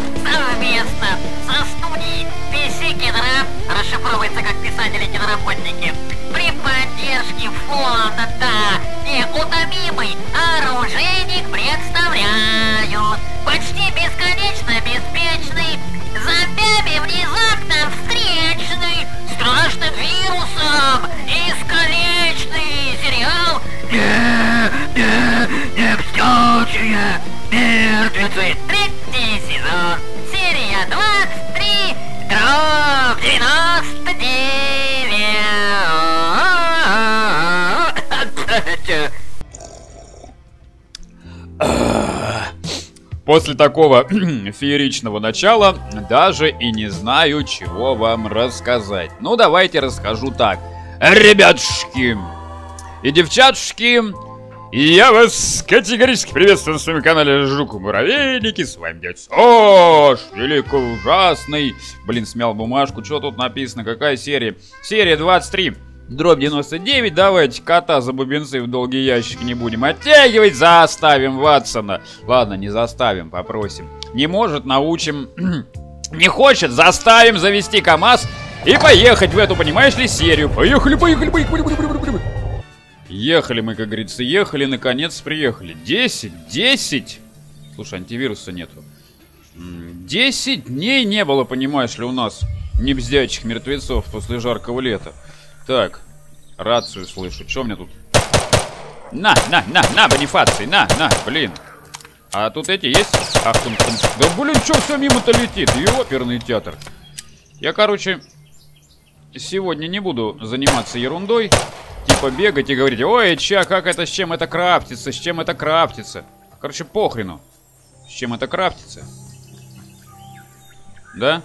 совместно со студией PC Кедрап, расшифровывается как писатели-киноработники, при поддержке фонда, да, неутомимый оружейник представляют. Почти бесконечно беспечный, зомбями внезапно встречный, страшным вирусом искалечный сериал «Не, не, не бстячие мертвецы». Сезон, серия 23, дробь 99. После такого фееричного начала даже и не знаю, чего вам рассказать. Ну, давайте расскажу так. Ребятушки и девчатушки, я вас категорически приветствую на своем канале Жук Муравейники. С вами дядь Сош, великий ужасный. Блин, смял бумажку. Что тут написано? Какая серия? Серия 23. Дробь 99, давайте кота за бубенцы в долгий ящик не будем оттягивать, заставим Ватсона. Ладно, не заставим, попросим. Не может, научим. не хочет, заставим завести КамАЗ и поехать в эту, понимаешь ли, серию. Поехали, поехали, поехали, поехали, поехали, поехали. Ехали мы, как говорится, ехали, наконец приехали. 10, 10. Слушай, антивируса нету. 10 дней не было, понимаешь ли, у нас небздячих мертвецов после жаркого лета. Так, рацию слышу. Что у меня тут? На, на, на, на, Бонифаций, на, на, блин. А тут эти есть? Ах, там, там. Да блин, что все мимо-то летит? И оперный театр. Я, короче, сегодня не буду заниматься ерундой. Типа бегать и говорить, ой, ча, как это, с чем это крафтится, с чем это крафтится. Короче, похрену. С чем это крафтится. Да?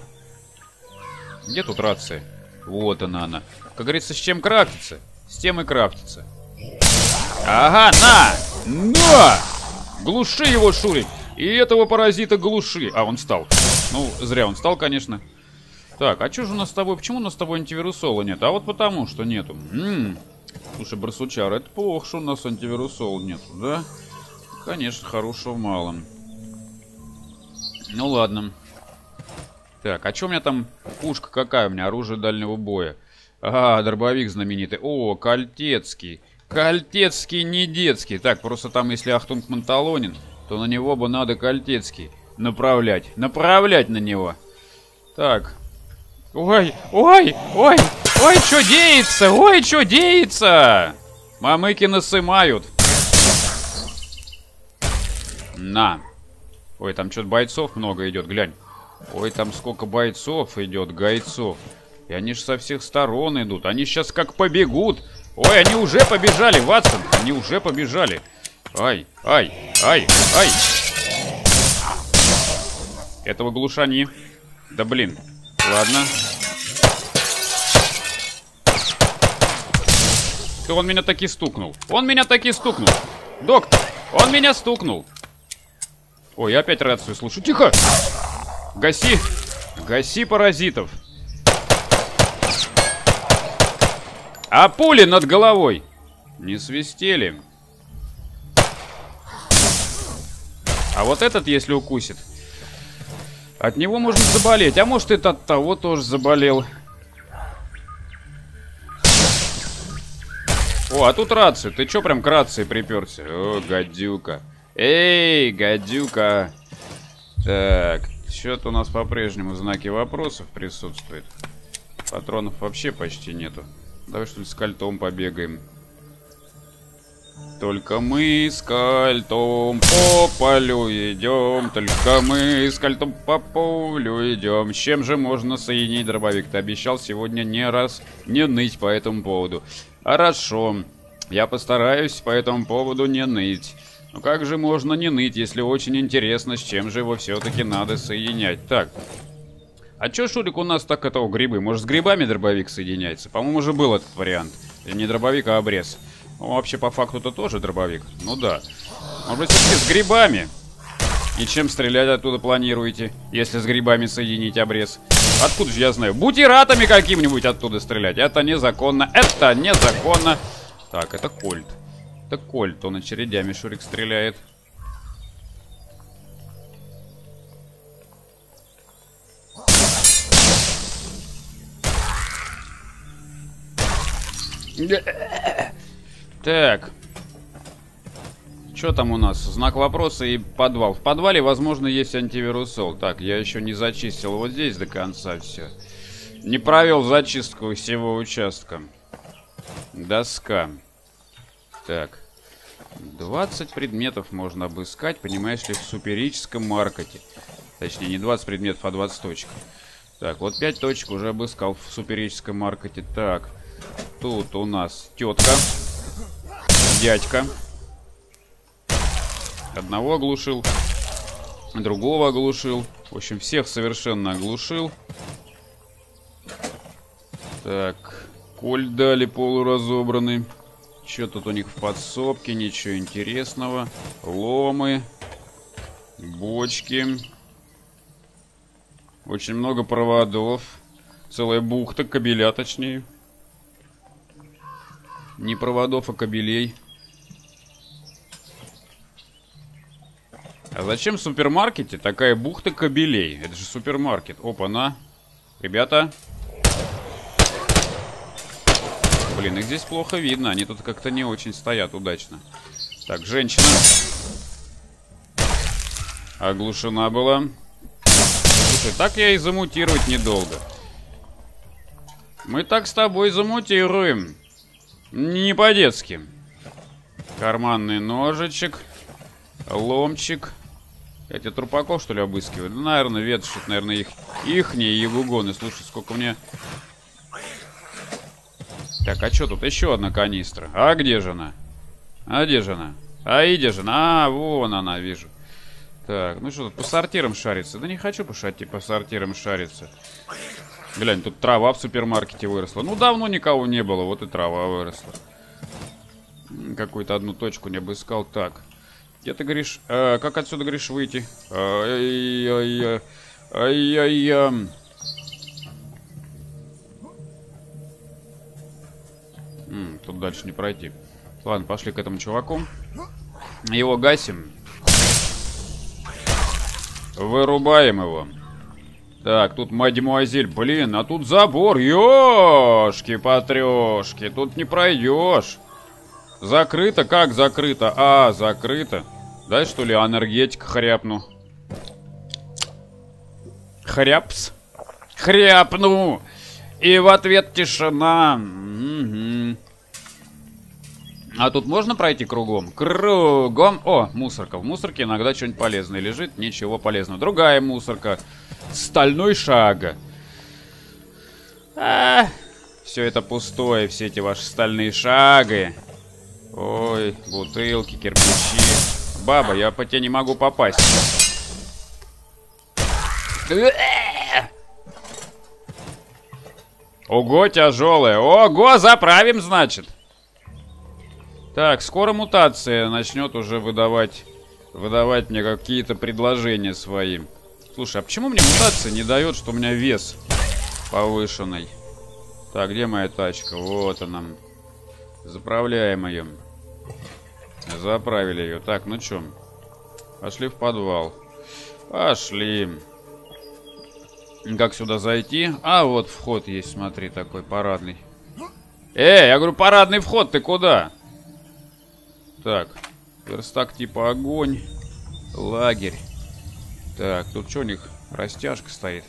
Где тут рация? Вот она она. Как говорится, с чем крафтится, с тем и крафтится. Ага, на! На! Глуши его, Шурик! И этого паразита глуши. А, он встал. Ну, зря он встал, конечно. Так, а что же у нас с тобой... Почему у нас с тобой антивирусола нет? А вот потому, что нету. М -м. Слушай, барсучар, это плохо, что у нас антивирусола нету, да? Конечно, хорошего мало. Ну, ладно. Так, а что у меня там пушка какая у меня? Оружие дальнего боя. А, дробовик знаменитый. О, Кольтецкий. Кольтецкий не детский. Так, просто там, если Ахтунг Монталонин, то на него бы надо Кольтецкий направлять. Направлять на него. Так. Ой, ой, ой, ой, что деется? Ой, что деется? Мамыки насымают. На. Ой, там что-то бойцов много идет, глянь. Ой, там сколько бойцов идет, гайцов. И они же со всех сторон идут. Они сейчас как побегут. Ой, они уже побежали, Ватсон. Они уже побежали. Ай, ай, ай, ай. Этого глушани. Да блин. Ладно. Ты он меня таки стукнул. Он меня таки стукнул. Доктор, он меня стукнул. Ой, я опять рацию слышу. Тихо! Гаси! Гаси паразитов! А пули над головой! Не свистели. А вот этот, если укусит, от него можно заболеть. А может, это от того тоже заболел. О, а тут рацию. Ты чё прям к рации приперся? О, гадюка. Эй, гадюка. Так, что-то у нас по-прежнему знаки вопросов присутствует. Патронов вообще почти нету. Давай что ли с кольтом побегаем. Только мы с кольтом по полю идем. Только мы с кольтом по полю идем. С чем же можно соединить дробовик? Ты обещал сегодня не раз не ныть по этому поводу. Хорошо. Я постараюсь по этому поводу не ныть. Но как же можно не ныть, если очень интересно, с чем же его все-таки надо соединять? Так. А чё, Шурик, у нас так это, грибы? Может, с грибами дробовик соединяется? По-моему, уже был этот вариант. Не дробовик, а обрез. Ну, вообще, по факту-то тоже дробовик. Ну да. Может быть, с грибами? И чем стрелять оттуда планируете, если с грибами соединить обрез? Откуда же я знаю? Бутиратами каким-нибудь оттуда стрелять. Это незаконно. Это незаконно. Так, это кольт. Это кольт. Он очередями Шурик стреляет. Так. Что там у нас? Знак вопроса и подвал. В подвале, возможно, есть антивирусол. Так, я еще не зачистил вот здесь до конца все. Не провел зачистку всего участка. Доска. Так. 20 предметов можно обыскать, понимаешь ли, в суперическом маркете. Точнее, не 20 предметов, а 20 точек. Так, вот 5 точек уже обыскал в суперическом маркете. Так, тут у нас тетка, дядька. Одного оглушил, другого оглушил. В общем, всех совершенно оглушил. Так, коль дали полуразобранный. Что тут у них в подсобке? Ничего интересного. Ломы. Бочки. Очень много проводов. Целая бухта, кабеля точнее. Не проводов, а кабелей. А зачем в супермаркете такая бухта кабелей? Это же супермаркет. Опа-на. Ребята. Блин, их здесь плохо видно. Они тут как-то не очень стоят удачно. Так, женщина. Оглушена была. Слушай, так я и замутировать недолго. Мы так с тобой замутируем. Не по-детски. Карманный ножичек. Ломчик. Эти трупаков, что ли, обыскивают? Ну, наверное, ветошит, наверное, их ихние ягугоны. Слушай, сколько мне... Так, а что тут? Еще одна канистра. А где же она? А где же она? А иди же она. А, вон она, вижу. Так, ну что тут, по сортирам шариться? Да не хочу по, шати, по сортирам шариться. Глянь, тут трава в супермаркете выросла. Ну, давно никого не было, вот и трава выросла. Какую-то одну точку не обыскал. Так, где ты говоришь? А, как отсюда, говоришь, выйти? Ай-яй-яй. Ай-яй-яй. Тут дальше не пройти. Ладно, пошли к этому чуваку. Его гасим. Вырубаем его. Так, тут мадемуазель. Блин, а тут забор. Ёшки-потрёшки. Тут не пройдешь. Закрыто? Как закрыто? А, закрыто. Дай, что ли, энергетик хряпну. Хряпс. Хряпну. И в ответ тишина. Угу. А тут можно пройти кругом? Кругом. О, мусорка. В мусорке иногда что-нибудь полезное лежит. Ничего полезного. Другая мусорка. Стальной шаг. А, все это пустое, все эти ваши стальные шаги. Ой, бутылки, кирпичи. Баба, я по тебе не могу попасть. Ого, тяжелая. Ого, заправим, значит. Так, скоро мутация начнет уже выдавать, выдавать мне какие-то предложения свои. Слушай, а почему мне мутация не дает, что у меня вес повышенный? Так, где моя тачка? Вот она. Заправляем ее. Заправили ее. Так, ну что? Пошли в подвал. Пошли. Как сюда зайти? А, вот вход есть, смотри, такой парадный. Эй, я говорю, парадный вход, ты куда? Так, верстак типа огонь. Лагерь. Так, тут что у них? Растяжка стоит.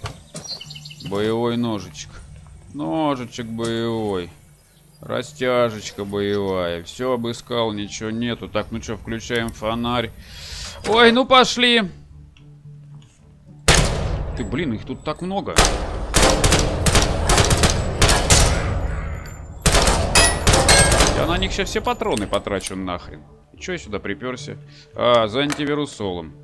Боевой ножичек. Ножичек боевой. Растяжечка боевая. Все обыскал, ничего нету. Так, ну что, включаем фонарь. Ой, ну пошли. Ты, блин, их тут так много. Я на них сейчас все патроны потрачу нахрен. И я сюда приперся? А, за антивирусолом.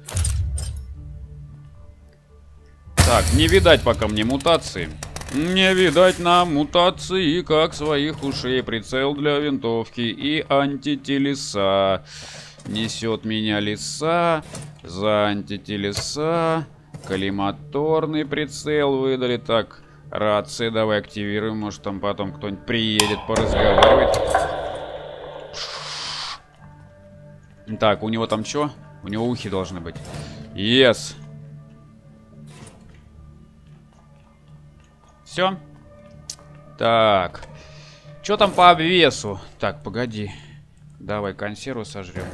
Так, не видать пока мне мутации. Не видать нам мутации, как своих ушей. Прицел для винтовки и антителеса. Несет меня леса. За антителеса. Коллиматорный прицел выдали. Так, рации давай активируем. Может там потом кто-нибудь приедет поразговаривать. Так, у него там что? У него ухи должны быть. Yes. Все. Так. Что там по обвесу? Так, погоди. Давай консерву сожрем.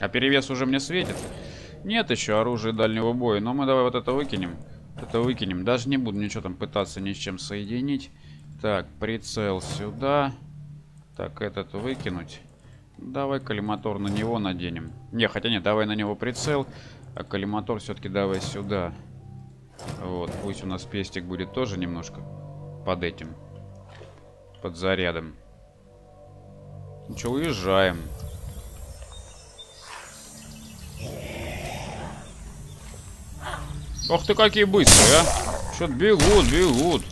А перевес уже мне светит? Нет еще оружия дальнего боя. Но мы давай вот это выкинем. Это выкинем. Даже не буду ничего там пытаться ни с чем соединить. Так, прицел сюда. Так, этот выкинуть. Давай коллиматор на него наденем. Не, хотя нет, давай на него прицел. А коллиматор все-таки давай сюда. Вот, пусть у нас пестик будет тоже немножко под этим. Под зарядом. Ну что, уезжаем. Ох ты какие быстрые, а. Что-то бегут, бегут.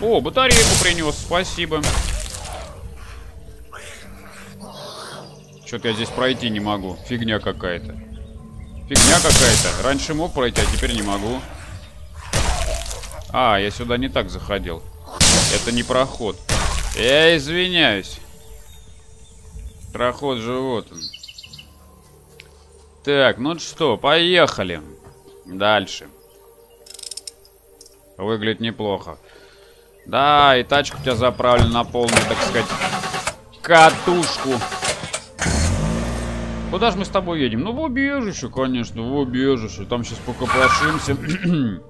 О, батарейку принес, спасибо. Что-то я здесь пройти не могу. Фигня какая-то. Фигня какая-то. Раньше мог пройти, а теперь не могу. А, я сюда не так заходил. Это не проход. Я извиняюсь. Проход же вот он. Так, ну что, поехали. Дальше. Выглядит неплохо. Да, и тачка у тебя заправлена на полную, так сказать, катушку. Куда же мы с тобой едем? Ну, в убежище, конечно, в убежище. Там сейчас покопошимся.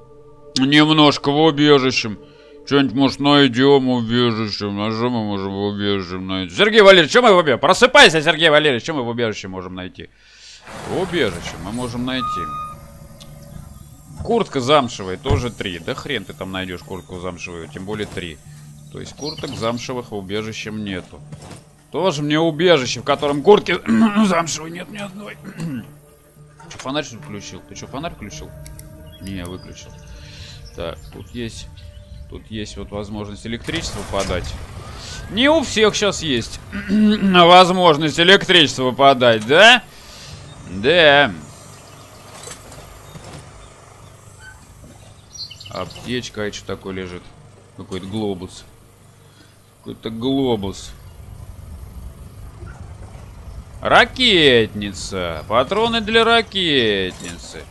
Немножко в убежище. Что-нибудь, может, найдем в убежище. А что мы можем в убежище найти? Сергей Валерьевич, что мы в убежище? Просыпайся, Сергей Валерьевич, что мы в убежище можем найти? В убежище мы можем найти. Куртка замшевая, тоже три. Да хрен ты там найдешь куртку замшевую, тем более три. То есть курток замшевых в убежищем нету. Тоже мне убежище, в котором куртки замшевой нет ни одной. Что, фонарь что включил? Ты что, фонарь включил? Не, выключил. Так, тут есть... Тут есть вот возможность электричество подать. Не у всех сейчас есть возможность электричество подать, да? Да. Аптечка, а что такое лежит? Какой-то глобус. Какой-то глобус. Ракетница. Патроны для ракетницы.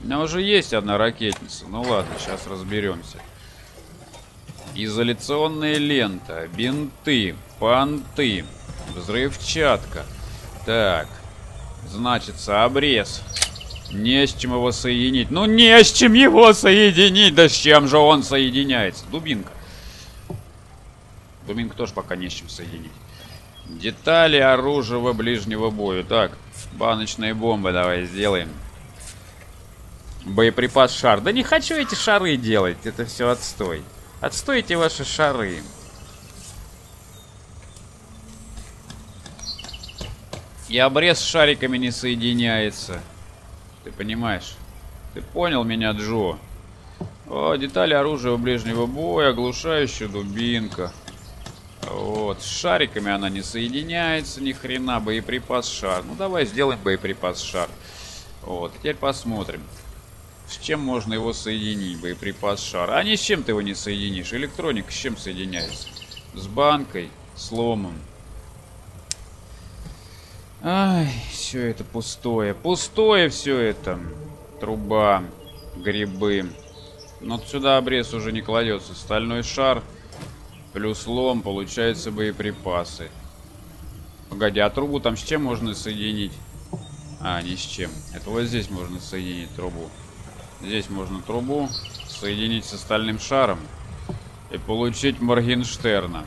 У меня уже есть одна ракетница. Ну ладно, сейчас разберемся. Изоляционная лента, бинты, понты, взрывчатка. Так, значится обрез. Не с чем его соединить. Ну не с чем его соединить. Да с чем же он соединяется? Дубинка. Дубинка тоже пока не с чем соединить. Детали оружия ближнего боя. Так, баночные бомбы давай сделаем. Боеприпас шар. Да не хочу эти шары делать. Это все отстой. Отстойте ваши шары. И обрез с шариками не соединяется. Ты понимаешь? Ты понял меня, Джо? О, детали оружия ближнего боя, оглушающая дубинка. Вот, с шариками она не соединяется, ни хрена, боеприпас шар. Ну, давай сделаем боеприпас шар. Вот, теперь посмотрим. С чем можно его соединить, боеприпас шар. А ни с чем ты его не соединишь. Электроника с чем соединяется? С банкой, с ломом. Ай, все это пустое. Пустое все это. Труба, грибы. Но сюда обрез уже не кладется. Стальной шар плюс лом, получается боеприпасы. Погоди, а трубу там с чем можно соединить? А, ни с чем. Это вот здесь можно соединить трубу. Здесь можно трубу соединить с стальным шаром и получить Моргенштерна.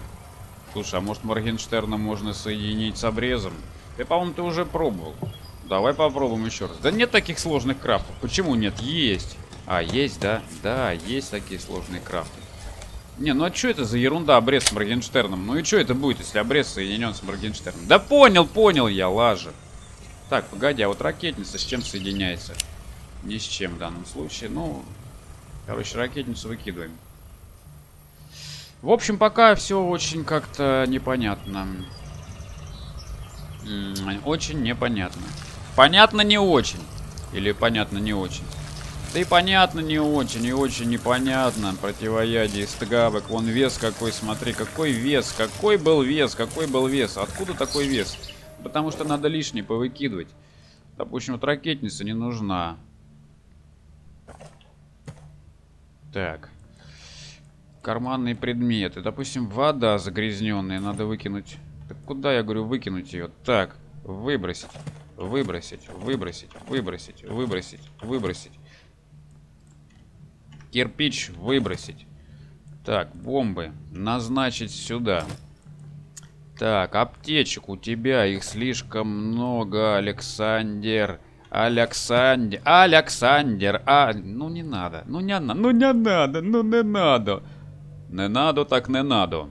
Слушай, а может Моргенштерна можно соединить с обрезом? Ты, по-моему, ты уже пробовал. Давай попробуем еще раз. Да нет таких сложных крафтов. Почему нет? Есть. А, есть, да? Да, есть такие сложные крафты. Не, ну а что это за ерунда обрез с Моргенштерном? Ну и что это будет, если обрез соединен с Моргенштерном? Да понял, понял я, лажа. Так, погоди, а вот ракетница с чем соединяется? Ни с чем в данном случае. Ну, короче, ракетницу выкидываем. В общем, пока все очень как-то непонятно. Очень непонятно. Понятно не очень. Или понятно не очень. Да и понятно не очень, и очень непонятно. Противоядие, стгабок. Вон вес какой, смотри, какой вес. Какой был вес, какой был вес. Откуда такой вес? Потому что надо лишнее повыкидывать. Допустим, вот ракетница не нужна. Так. карманные предметы. Допустим, вода загрязненная, надо выкинуть. Так куда, я говорю, выкинуть ее? Так, выбросить, выбросить, выбросить, выбросить, выбросить, выбросить. Кирпич выбросить. Так, бомбы назначить сюда. Так, аптечек у тебя, их слишком много, Александр. Александр, Александр, а, ну не надо, ну не надо, ну не надо, ну не надо. Не надо, так не надо.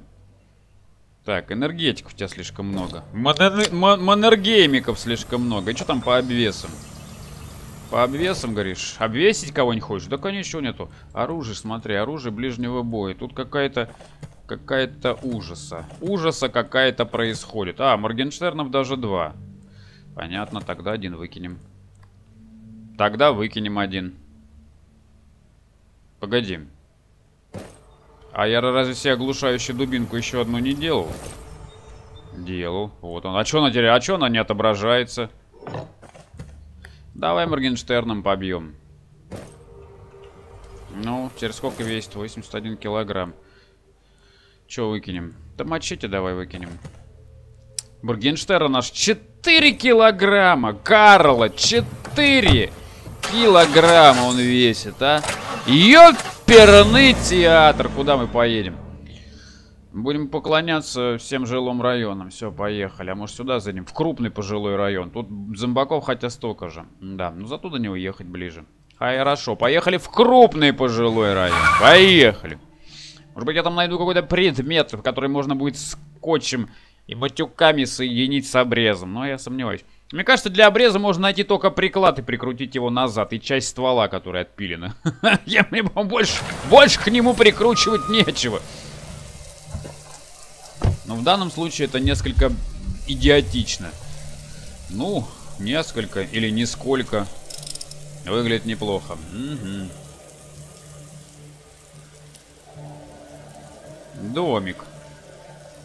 Так, энергетик у тебя слишком много. Манергеймиков слишком много. И что там по обвесам? По обвесам, говоришь? Обвесить кого-нибудь хочешь? Да, конечно, нету. Оружие, смотри, оружие ближнего боя. Тут какая-то... Какая-то ужаса. Ужаса какая-то происходит. А, Моргенштернов даже два. Понятно, тогда один выкинем. Тогда выкинем один. Погоди. А я разве себе оглушающую дубинку еще одну не делал? Делал. Вот он. А что она? А что она не отображается? Давай Моргенштерном побьем. Ну, теперь сколько весит? 81 килограмм. Че выкинем? Да мачете давай выкинем. Моргенштерн наш 4 килограмма. Карла 4 килограмма он весит, а? Ёперный театр! Куда мы поедем? Будем поклоняться всем жилым районам. Все, поехали. А может сюда за ним? В крупный пожилой район. Тут зомбаков хотя столько же. Да, ну зато до него ехать ближе. Хорошо, поехали в крупный пожилой район. Поехали. Может быть я там найду какой-то предмет, который можно будет скотчем и матюками соединить с обрезом. Но я сомневаюсь. Мне кажется, для обреза можно найти только приклад и прикрутить его назад. И часть ствола, которая отпилена. Я мне больше, больше к нему прикручивать нечего. Но в данном случае это несколько идиотично. Ну, несколько или нисколько. Выглядит неплохо. Угу. Домик.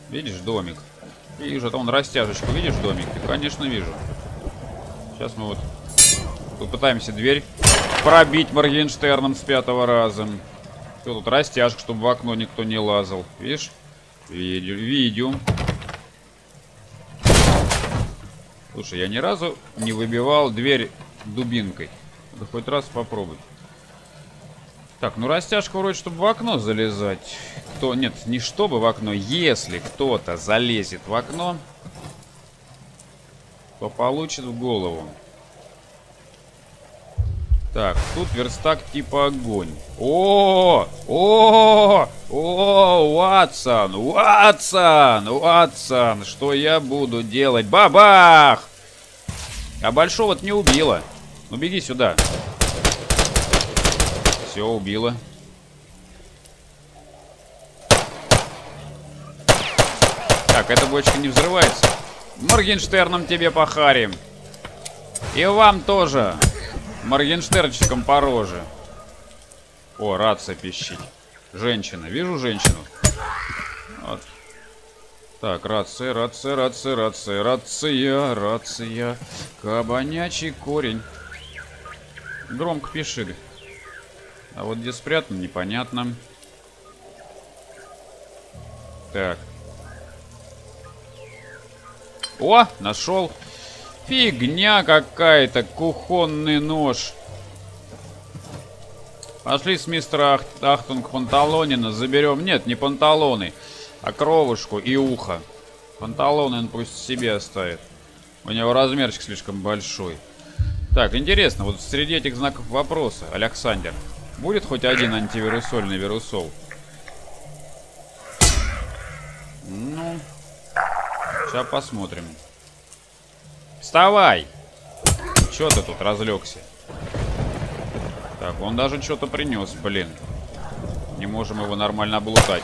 Видишь, домик. Вижу, там он растяжечку. Видишь домик? Ты, конечно, вижу. Сейчас мы вот попытаемся дверь пробить Моргенштерном с пятого раза. Что тут растяжка, чтобы в окно никто не лазал. Видишь? Видео. Видео. Слушай, я ни разу не выбивал дверь дубинкой. Надо хоть раз попробовать. Так, ну растяжка вроде, чтобы в окно залезать. Кто... Нет, не чтобы в окно. Если кто-то залезет в окно, то получит в голову. Так, тут верстак типа огонь. О, о, о, Ватсон, Ватсон, Ватсон, что я буду делать? Бабах! А большого-то не убило. Ну беги сюда. Все, убило. Так, эта бочка не взрывается. Моргенштерном тебе похарим. И вам тоже. Моргенштернчиком по роже. О, рация пищит. Женщина. Вижу женщину. Вот. Так, рация, рация, рация, рация, рация, рация. Кабанячий корень. Громко пиши. А вот где спрятан, непонятно. Так. О, нашел. Фигня какая-то, кухонный нож. Пошли с мистера Ах Ахтунг Панталонина заберем. Нет, не панталоны, а кровушку и ухо. Панталоны он пусть себе оставит. У него размерчик слишком большой. Так, интересно, вот среди этих знаков вопроса, Александр, будет хоть один антивирусольный вирусол? Ну, сейчас посмотрим. Вставай! Че ты тут разлегся? Так, он даже что-то принес, блин. Не можем его нормально облутать.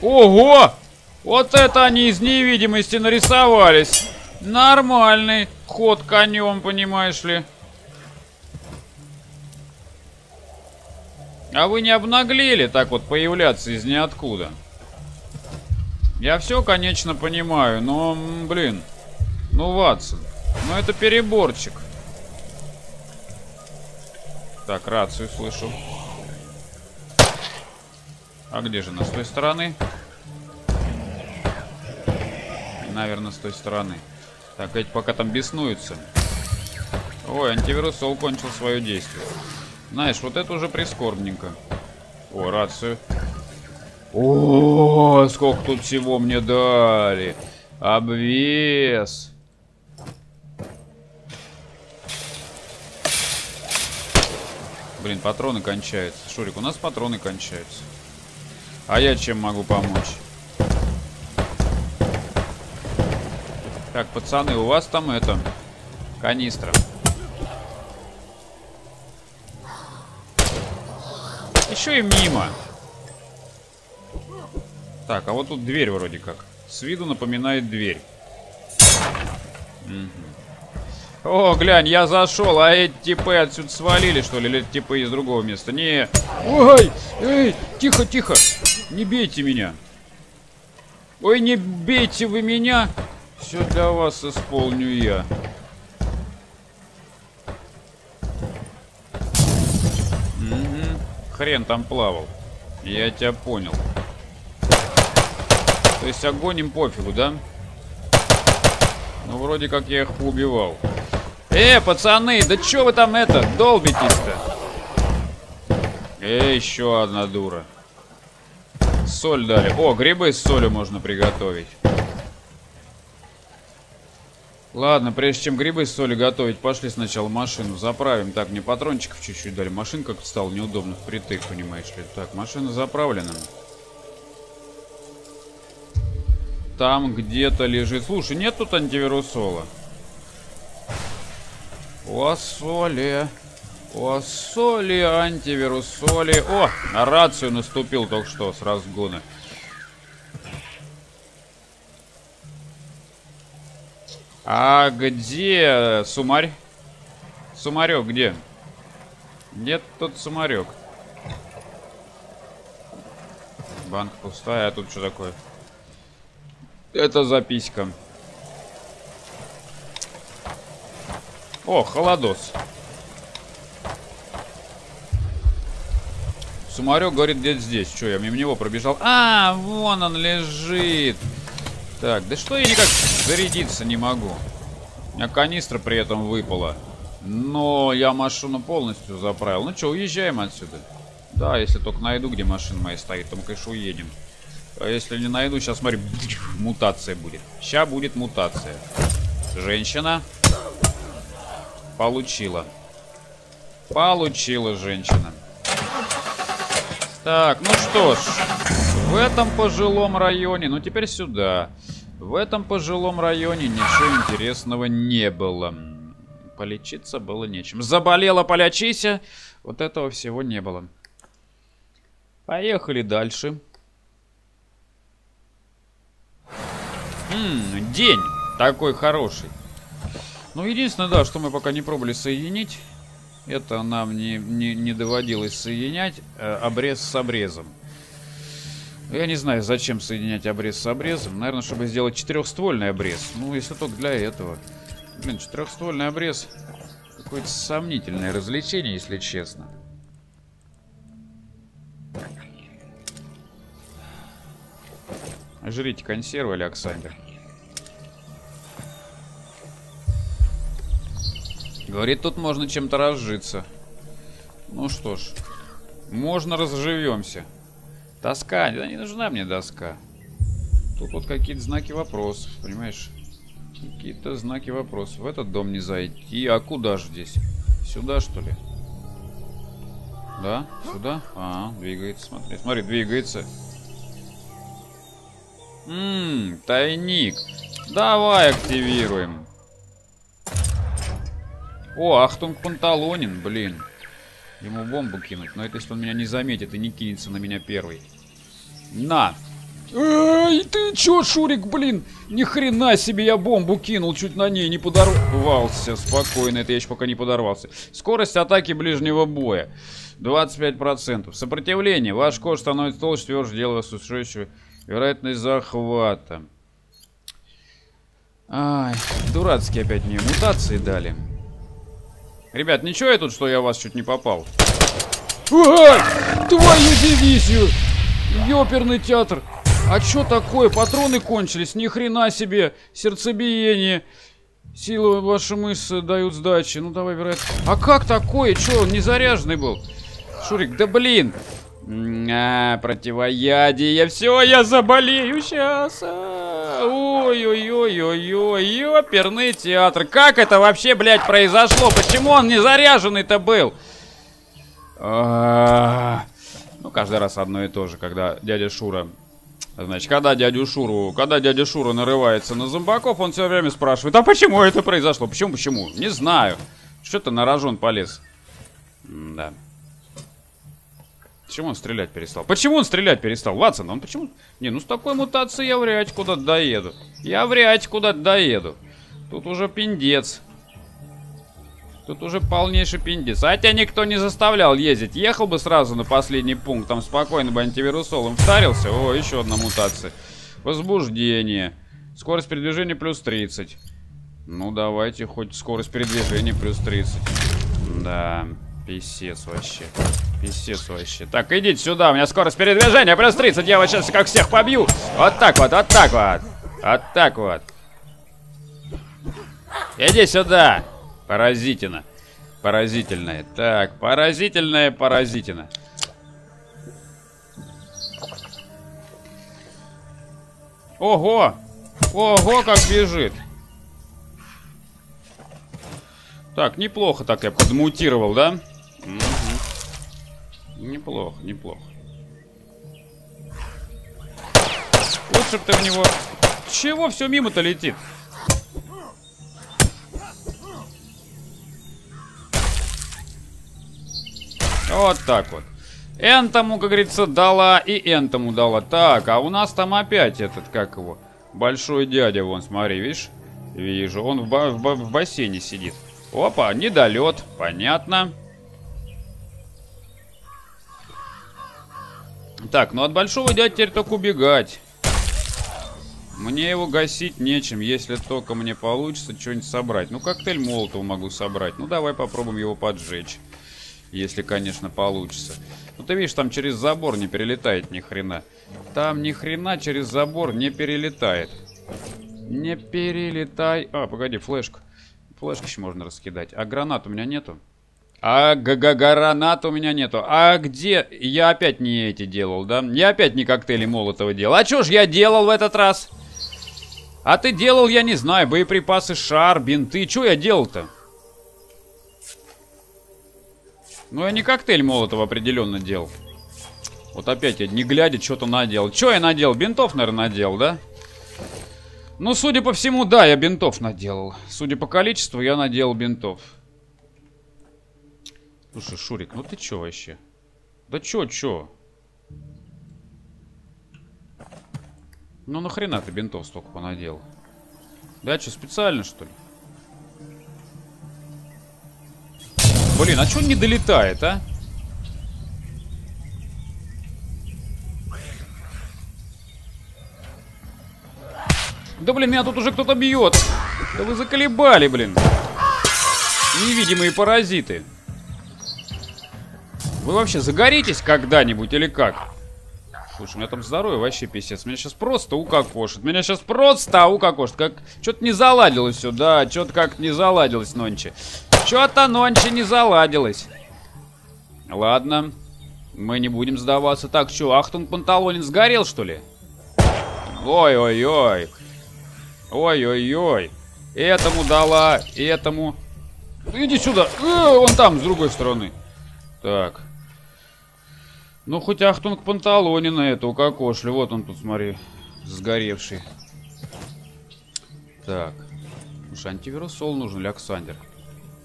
Ого! Вот это они из невидимости нарисовались. Нормальный ход конем, понимаешь ли. А вы не обнаглели так вот появляться из ниоткуда? Я все, конечно, понимаю, но, блин, ну, Ватсон, ну это переборчик. Так, рацию слышу. А где же она? С той стороны? Наверное, с той стороны. Так, эти пока там беснуются. Ой, антивирусол кончил свое действие. Знаешь, вот это уже прискорбненько. О, рацию. О, сколько тут всего мне дали. Обвес. Блин, патроны кончаются. Шурик, у нас патроны кончаются. А я чем могу помочь? Так, пацаны, у вас там это... Канистра. Еще и мимо. Так, а вот тут дверь вроде как. С виду напоминает дверь. Угу. О, глянь, я зашел, а эти типы отсюда свалили, что ли? Или типы из другого места? Не. Ой, эй, тихо, тихо. Не бейте меня. Ой, не бейте вы меня. Все для вас исполню я. Хрен там плавал. Я тебя понял. То есть огонь им пофигу, да? Ну, вроде как я их поубивал. Э, пацаны, да чё вы там это, долбитесь-то? Э, еще одна дура. Соль дали. О, грибы с солью можно приготовить. Ладно, прежде чем грибы с солью готовить, пошли сначала машину заправим. Так, мне патрончиков чуть-чуть дали. Машина как-то стала неудобно впритык, понимаешь ли. Так, машина заправлена. Там где-то лежит. Слушай, нет тут антивирусола? О, соли. О, соли, антивирусоли. О, на рацию наступил только что с разгона. А где сумарь? Сумарек где? Где тут сумарек? Банк пустая, а тут что такое? Это записка. О, холодос. Сумарек говорит, где здесь. Что, я мимо него пробежал? А, вон он лежит. Так, да что я никак зарядиться не могу. У меня канистра при этом выпала. Но я машину полностью заправил. Ну что, уезжаем отсюда. Да, если только найду, где машина моя стоит, то мы, конечно, уедем. А если не найду, сейчас, смотри, мутация будет. Сейчас будет мутация. Женщина. Получила. Получила женщина. Так, ну что ж. В этом пожилом районе, ну теперь сюда. В этом пожилом районе ничего интересного не было. Полечиться было нечем. Заболела, полячися. Вот этого всего не было. Поехали дальше. Ммм, день такой хороший. Ну, единственное, да, что мы пока не пробовали соединить, это нам не, не, не доводилось соединять э, обрез с обрезом. Я не знаю, зачем соединять обрез с обрезом. Наверное, чтобы сделать четырехствольный обрез. Ну, если только для этого. Блин, четырехствольный обрез какое-то сомнительное развлечение, если честно. Жрите консервы, Александр. Говорит, тут можно чем-то разжиться. Ну что ж, можно разживемся. Доска, да не нужна мне доска. Тут вот какие-то знаки вопросов, понимаешь? Какие-то знаки вопросов. В этот дом не зайти. А куда же здесь? Сюда, что ли? Да? Сюда? А, двигается, смотри. Смотри, двигается. Ммм, тайник. Давай активируем. О, Ахтунг Панталонин, блин. Ему бомбу кинуть. Но это если он меня не заметит и не кинется на меня первый. На! Эй, ты чё, Шурик, блин? Ни хрена себе я бомбу кинул, чуть на ней не подорвался. Спокойно, это я еще пока не подорвался. Скорость атаки ближнего боя. 25%. Сопротивление. Ваш кож становится толще, тверже, делая устойчивее. Вероятность захвата. Ай, дурацкие опять мне мутации дали. Ребят, ничего я тут, что я вас чуть не попал? А, твою дивизию! Ёперный театр! А чё такое? Патроны кончились, ни хрена себе! Сердцебиение! Силы ваши мышцы дают сдачи. Ну давай, вероятно. А как такое? Чё, он не заряженный был? Шурик, да блин! А, противоядие. Все, я заболею сейчас. А, ой-ой-ой-ой-ой. Ёперный театр. Как это вообще, блядь, произошло? Почему он не заряженный-то был? А, ну, каждый раз одно и то же, когда дядя Шура... Значит, когда дядю Шуру, когда дядя Шура нарывается на зомбаков, он все время спрашивает, а почему это произошло? Почему, почему? Не знаю. Что ты на рожон полез? М да. Почему он стрелять перестал? Почему он стрелять перестал? Ватсон, он почему... Не, ну с такой мутацией я вряд куда-то доеду. Я вряд куда-то доеду. Тут уже пиндец. Тут уже полнейший пиндец. Хотя никто не заставлял ездить. Ехал бы сразу на последний пункт. Там спокойно бы антивирусолом втарился. О, еще одна мутация. Возбуждение. Скорость передвижения плюс 30. Ну, давайте хоть скорость передвижения плюс 30. Да, писец вообще. Писец вообще. Так, идите сюда, у меня скорость передвижения плюс 30. Я вот сейчас как всех побью. Вот так вот, вот так вот. Вот так вот. Иди сюда. Поразительно. Поразительное. Так, поразительное, поразительно. Ого! Ого, как бежит. Так, неплохо так я подмутировал, да? Угу. Неплохо, неплохо. Лучше бы ты в него... Чего все мимо-то летит? Вот так вот. Энтому, как говорится, дала и энтому дала. Так, а у нас там опять этот, как его, большой дядя, вон, смотри, видишь? Вижу, он в, в, в бассейне сидит. Опа, недолет, понятно. Так, ну от большого дяди теперь только убегать. Мне его гасить нечем, если только мне получится что-нибудь собрать. Ну, коктейль Молотова могу собрать. Ну, давай попробуем его поджечь. Если, конечно, получится. Ну, ты видишь, там через забор не перелетает ни хрена. Там ни хрена через забор не перелетает. Не перелетай. А, погоди, флешку. Флешку еще можно раскидать. А гранат у меня нету. А г -г гранат у меня нету. А где? Я опять не эти делал, да? Я опять не коктейли Молотова делал. А что ж я делал в этот раз? А ты делал, я не знаю, боеприпасы, шар, бинты. Что я делал-то? Ну, я не коктейль Молотова определенно делал. Вот опять я, не глядя, что-то надел. Что я надел? Бинтов, наверное, надел, да? Ну, судя по всему, да, я бинтов наделал. Судя по количеству, я наделал бинтов. Слушай, Шурик, ну ты чё вообще? Да чё, чё? Ну нахрена ты бинтов столько понадел? Да что, специально что ли? Блин, а чё он не долетает, а? Да блин, меня тут уже кто-то бьет. Да вы заколебали, блин. Невидимые паразиты. Вы вообще загоритесь когда-нибудь или как? Слушай, у меня там здоровье вообще писец. Меня сейчас просто укокошит. Меня сейчас просто укокошит. Как... Что-то не заладилось все, да. Что-то как не заладилось нонче. Что-то нонче не заладилось. Ладно. Мы не будем сдаваться. Так, что, Ахтун Панталонин сгорел, что ли? Ой-ой-ой. Ой-ой-ой. Этому дала, этому. Иди сюда. Э, он там, с другой стороны. Так. Ну, хоть Ахтунг Панталонина это укокошли. Вот он тут, смотри, сгоревший. Так. Слушай, антивирусол нужен ли, Александр?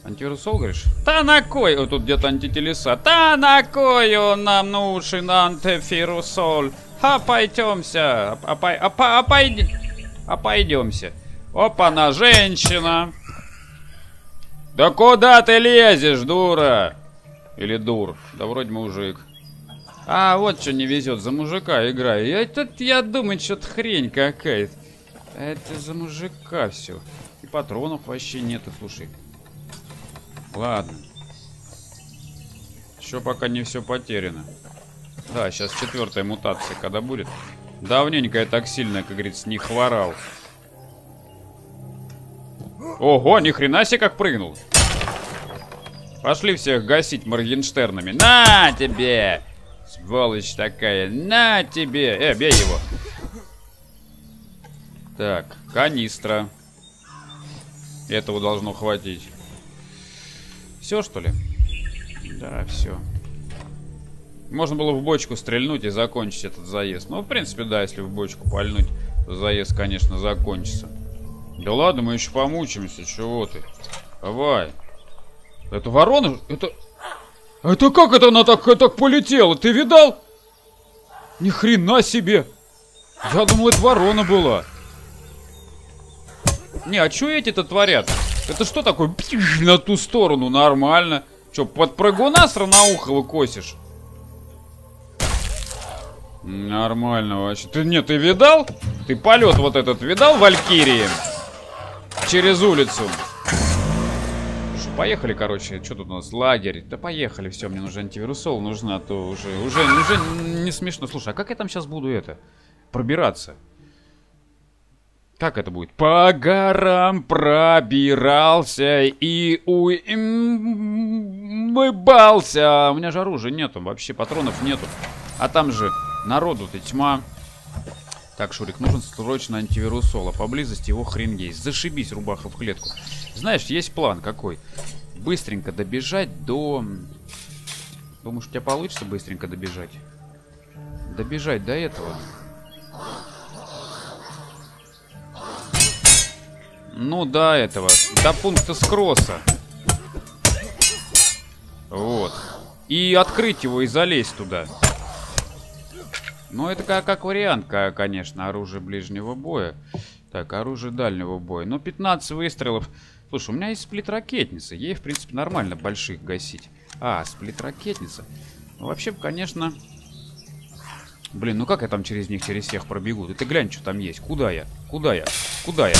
Антивирусол, говоришь? Та на кой? Вот тут где-то антителеса. Та на кой он нам нужен антивирусол? А пойдемся. А, а, а, а. А пойдемся. Опа, на женщина. Да куда ты лезешь, дура? Или дур? Да вроде мужик. А, вот что не везет, за мужика играю. Я, тут, я думаю, что-то хрень какая-то. Это за мужика все. И патронов вообще нету, слушай. Ладно. Еще пока не все потеряно. Да, сейчас четвертая мутация, когда будет. Давненько я так сильно, как говорится, не хворал. Ого, ни хрена себе как прыгнул. Пошли всех гасить Моргенштернами. На тебе! Сволочь такая. На тебе! Э, бей его. Так, канистра. Этого должно хватить. Все, что ли? Да, все. Можно было в бочку стрельнуть и закончить этот заезд. Ну, в принципе, да, если в бочку пальнуть, то заезд, конечно, закончится. Да ладно, мы еще помучимся. Чего ты? Давай. Это ворона? Это... Это как это она так, так полетела? Ты видал? Ни хрена себе! Я думал, это ворона была. Не, а что эти-то творят? Это что такое? На ту сторону, нормально. Че, под прыгуна сраноухого косишь? Нормально вообще. Ты нет, ты видал? Ты полет вот этот видал, Валькирии? Через улицу. Поехали, короче. Что тут у нас? Лагерь. Да поехали, все, мне нужно антивирусол нужно, а то уже, уже, уже не смешно. Слушай, а как я там сейчас буду это? Пробираться? Как это будет? По горам пробирался и улыбался. У меня же оружия нету, вообще патронов нету. А там же народу-то тьма. Так, Шурик, нужен срочно антивирусол, а поблизости его хрен есть. Зашибись, рубаха в клетку. Знаешь, есть план какой. Быстренько добежать до... Думаешь, у тебя получится быстренько добежать? Добежать до этого. Ну, до этого. До пункта скросса. Вот. И открыть его и залезть туда. Ну, это как, как вариант, конечно, оружие ближнего боя. Так, оружие дальнего боя. Ну, 15 выстрелов. Слушай, у меня есть сплит-ракетница. Ей, в принципе, нормально больших гасить. А, сплит-ракетница. Ну, вообще, конечно... Блин, ну как я там через них, через всех пробегу? Ты глянь, что там есть. Куда я? Куда я? Куда я?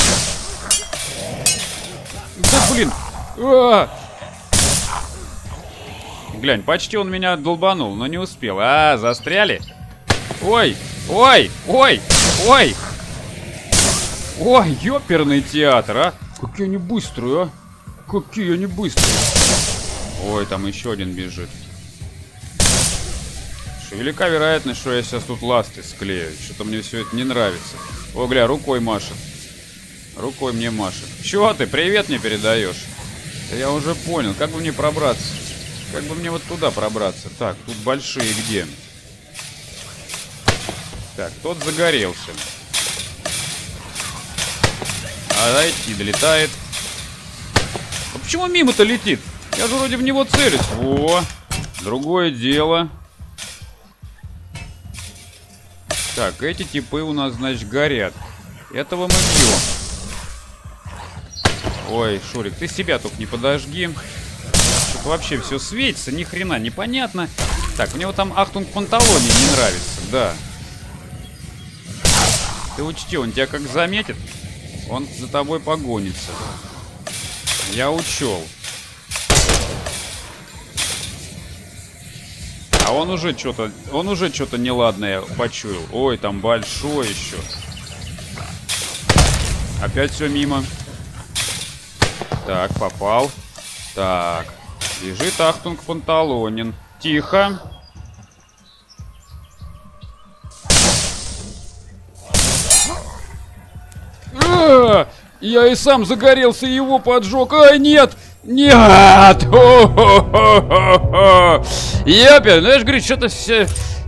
Да блин! А! Глянь, почти он меня долбанул, но не успел. А, застряли? Ой, ой, ой, ой! Ой, ёперный театр, а! Какие они быстрые, а! Какие они быстрые! Ой, там еще один бежит. Велика вероятность, что я сейчас тут ласты склею. Что-то мне все это не нравится. О, гля, рукой машет. Рукой мне машет. Чего ты? Привет мне передаешь? Да я уже понял. Как бы мне пробраться? Как бы мне вот туда пробраться? Так, тут большие где? Так, тот загорелся. А дайте, долетает. А почему мимо-то летит? Я же вроде в него целюсь. Во, другое дело. Так, эти типы у нас, значит, горят. Этого мы бьем. Ой, Шурик, ты себя только не подожги. Тут вообще все светится, ни хрена непонятно. Так, мне вот там Ахтунг Панталонин не нравится, да. Ты учти, он тебя как заметит, он за тобой погонится. Я учел. А он уже что-то, он уже что-то неладное почуял. Ой, там большой еще. Опять все мимо. Так, попал. Так. Бежит Ахтунг Панталонин. Тихо. А, я и сам загорелся, его поджег. Ай, нет! Нет! Я опять, знаешь, говорит, что-то все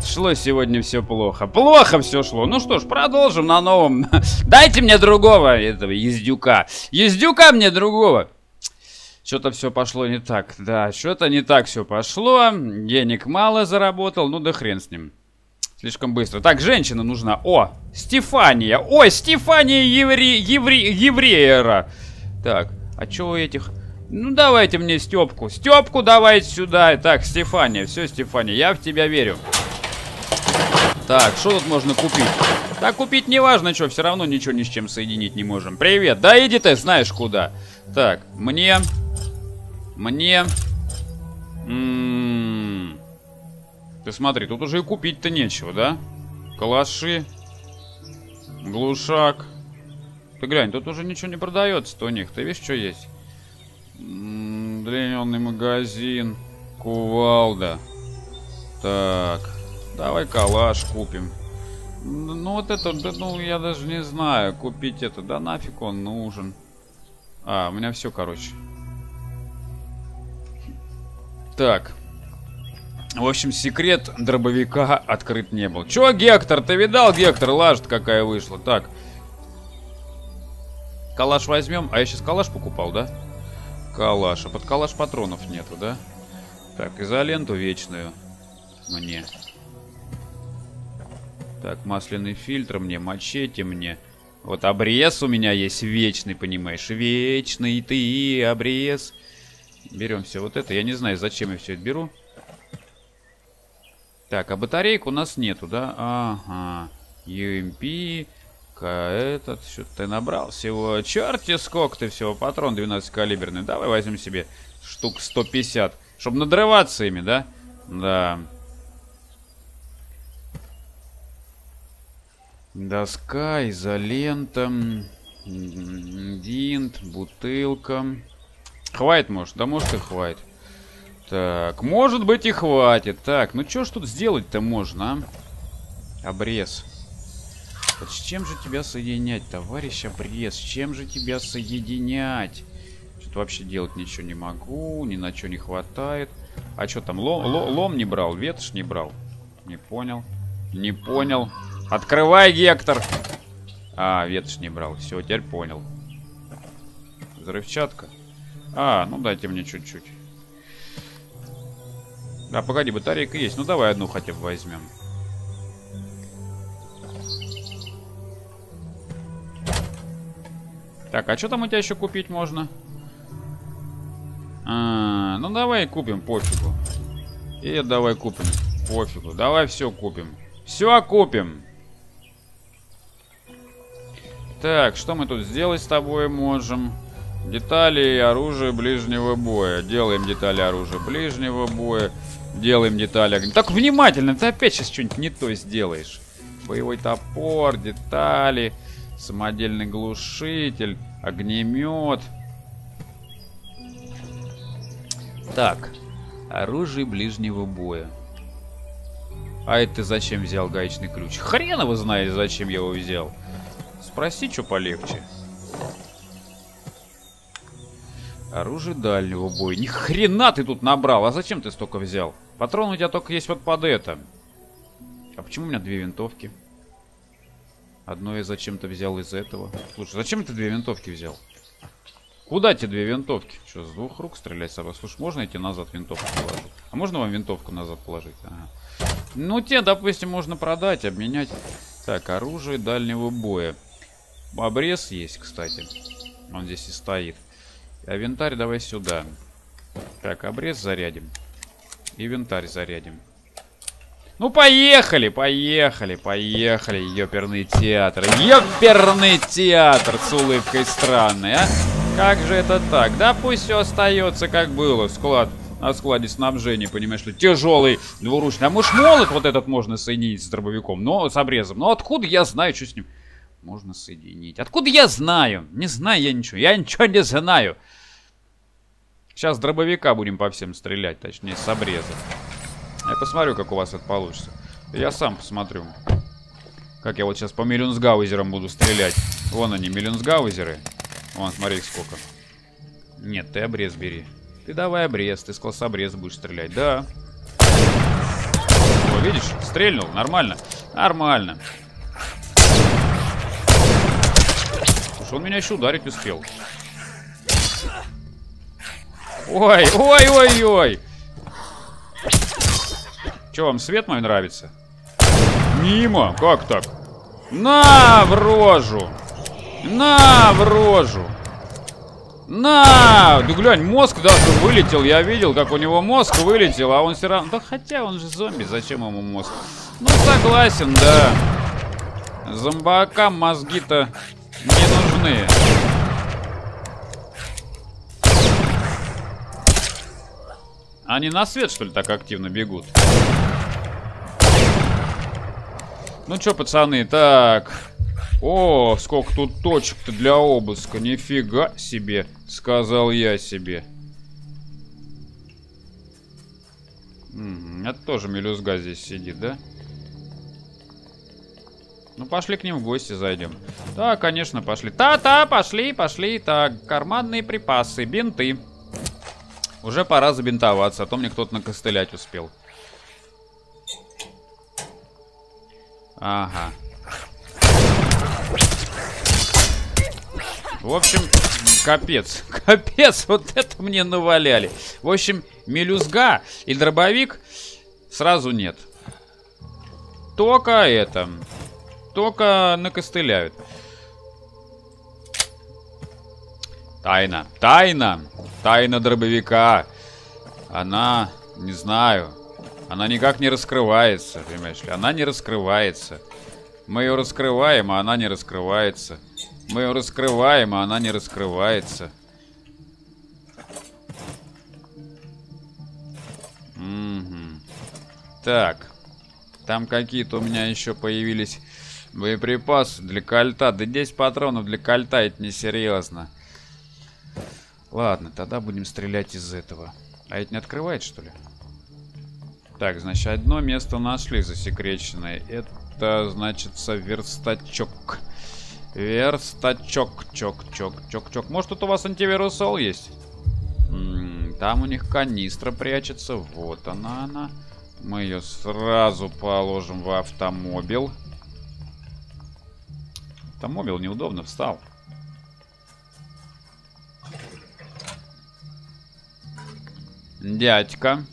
шло сегодня все плохо. Плохо все шло. Ну что ж, продолжим на новом. Дайте мне другого этого ездюка. Ездюка мне другого. Что-то все пошло не так. Да, что-то не так все пошло. Денег мало заработал. Ну да хрен с ним. Слишком быстро. Так, женщина нужна. О, Стефания. Ой, Стефания евре... евре... евреера. Так, а что у этих... Ну, давайте мне Степку. Степку давайте сюда. Так, Стефания. Все, Стефания, я в тебя верю. Так, что тут можно купить? Так, купить не важно, что, все равно ничего ни с чем соединить не можем. Привет, да иди ты знаешь куда. Так, мне... Мне... М -м -м. Ты смотри, тут уже и купить-то нечего, да? Калаши. Глушак. Ты глянь, тут уже ничего не продается-то у них. Ты видишь, что есть? Длинный магазин. Кувалда. Так. Давай калаш купим. Ну вот это, ну я даже не знаю, купить это. Да нафиг он нужен. А, у меня все, короче. Так. В общем, секрет дробовика открыт не был. Чё, Гектор, ты видал, Гектор? Лажа какая вышла. Так. Калаш возьмем. А я сейчас калаш покупал, да? Калаш. А под калаш патронов нету, да? Так, изоленту вечную. Мне. Так, масляный фильтр мне, мачете мне. Вот обрез у меня есть вечный, понимаешь? Вечный ты обрез. Берем все вот это. Я не знаю, зачем я все это беру. Так, а батарейк у нас нету, да? Ага. UMP. Этот, что-то ты набрал всего. Черти, сколько ты всего. Патрон 12-калиберный. Давай возьмем себе штук 150. Чтобы надрываться ими, да? Да. Доска, изолента, динт, бутылка. Хватит, может? Да может и хватит. Так, может быть и хватит. Так, ну что ж тут сделать-то можно, а? Обрез. Вот с чем же тебя соединять, товарищ обрез? С чем же тебя соединять? Что-то вообще делать ничего не могу, ни на что не хватает. А что там, лом, лом, лом не брал, ветошь не брал? Не понял. Не понял. Открывай, Гектор! А, ветошь не брал. Все, теперь понял. Взрывчатка. А, ну дайте мне чуть-чуть. Да, погоди, батарейка есть. Ну давай одну хотя бы возьмем. Так, а что там у тебя еще купить можно? А, ну давай купим, пофигу. И давай купим, пофигу. Давай все купим. Все купим. Так, что мы тут сделать с тобой можем? Детали оружия ближнего боя. Делаем детали оружия ближнего боя. Делаем детали. Так, внимательно, ты опять сейчас что-нибудь не то сделаешь. Боевой топор, детали, самодельный глушитель, огнемет. Так, оружие ближнего боя. А это ты зачем взял гаечный ключ? Хрен его знает, зачем я его взял. Спроси, что полегче. Оружие дальнего боя. Ни хрена ты тут набрал. А зачем ты столько взял? Патрон у тебя только есть вот под это. А почему у меня две винтовки? Одно я зачем-то взял из этого. Слушай, зачем ты две винтовки взял? Куда тебе две винтовки? Что, с двух рук стрелять собой? Слушай, можно тебе назад винтовку положу? А можно вам винтовку назад положить? Ага. Ну, те, допустим, можно продать, обменять. Так, оружие дальнего боя. Обрез есть, кстати. Он здесь и стоит. А винтарь давай сюда. Так, обрез зарядим. И винтарь зарядим. Ну, поехали, поехали, поехали, ёперный театр. Ёперный театр с улыбкой странной, а? Как же это так? Да пусть все остается, как было. Склад на складе снабжения, понимаешь, что тяжелый двуручный. А может молот вот этот можно соединить с дробовиком, но с обрезом. Но откуда я знаю, что с ним можно соединить. Откуда я знаю? Не знаю я ничего. Я ничего не знаю. Сейчас дробовика будем по всем стрелять, точнее с обреза. Я посмотрю, как у вас это получится. Я сам посмотрю. Как я вот сейчас по миллионсгаузерам буду стрелять. Вон они, миллионсгаузеры. Вон, смотри, сколько. Нет, ты обрез бери. Ты давай обрез. Ты сказал, с обреза будешь стрелять. Да. О, видишь? Стрельнул. Нормально. Нормально. Слушай, он меня еще ударить успел. Ой, ой, ой, ой. Че, вам свет мой нравится? Мимо? Как так? На, в рожу! На, в рожу! На! Да глянь, мозг даже вылетел. Я видел, как у него мозг вылетел, а он все равно... Да хотя он же зомби, зачем ему мозг? Ну, согласен, да. Зомбакам мозги-то не нужны. Они на свет, что ли, так активно бегут? Ну чё, пацаны, так... О, сколько тут точек-то для обыска. Нифига себе, сказал я себе. М это тоже мелюзга здесь сидит, да? Ну, пошли к ним в гости зайдем. Да, конечно, пошли. Та-та, пошли, пошли. Так, карманные припасы, бинты. Уже пора забинтоваться, а то мне кто-то накостылять успел. Ага. В общем, капец. Капец, вот это мне наваляли. В общем, мелюзга и дробовик сразу нет. Только это. Только накостыляют. Тайна. Тайна. Тайна дробовика. Она, не знаю, она никак не раскрывается, понимаешь ли? Она не раскрывается. Мы ее раскрываем, а она не раскрывается. Мы ее раскрываем, а она не раскрывается. Угу. Так. Там какие-то у меня еще появились боеприпасы для кольта. Да 10 патронов для кольта, это несерьезно. Ладно, тогда будем стрелять из этого. А это не открывает, что ли? Так, значит, одно место нашли засекреченное. Это, значит, верстачок. Верстачок, чок, чок, чок, чок. Может, тут у вас антивирусол есть? М -м, там у них канистра прячется. Вот она, она. Мы ее сразу положим в автомобиль. Автомобиль неудобно встал. Дядька.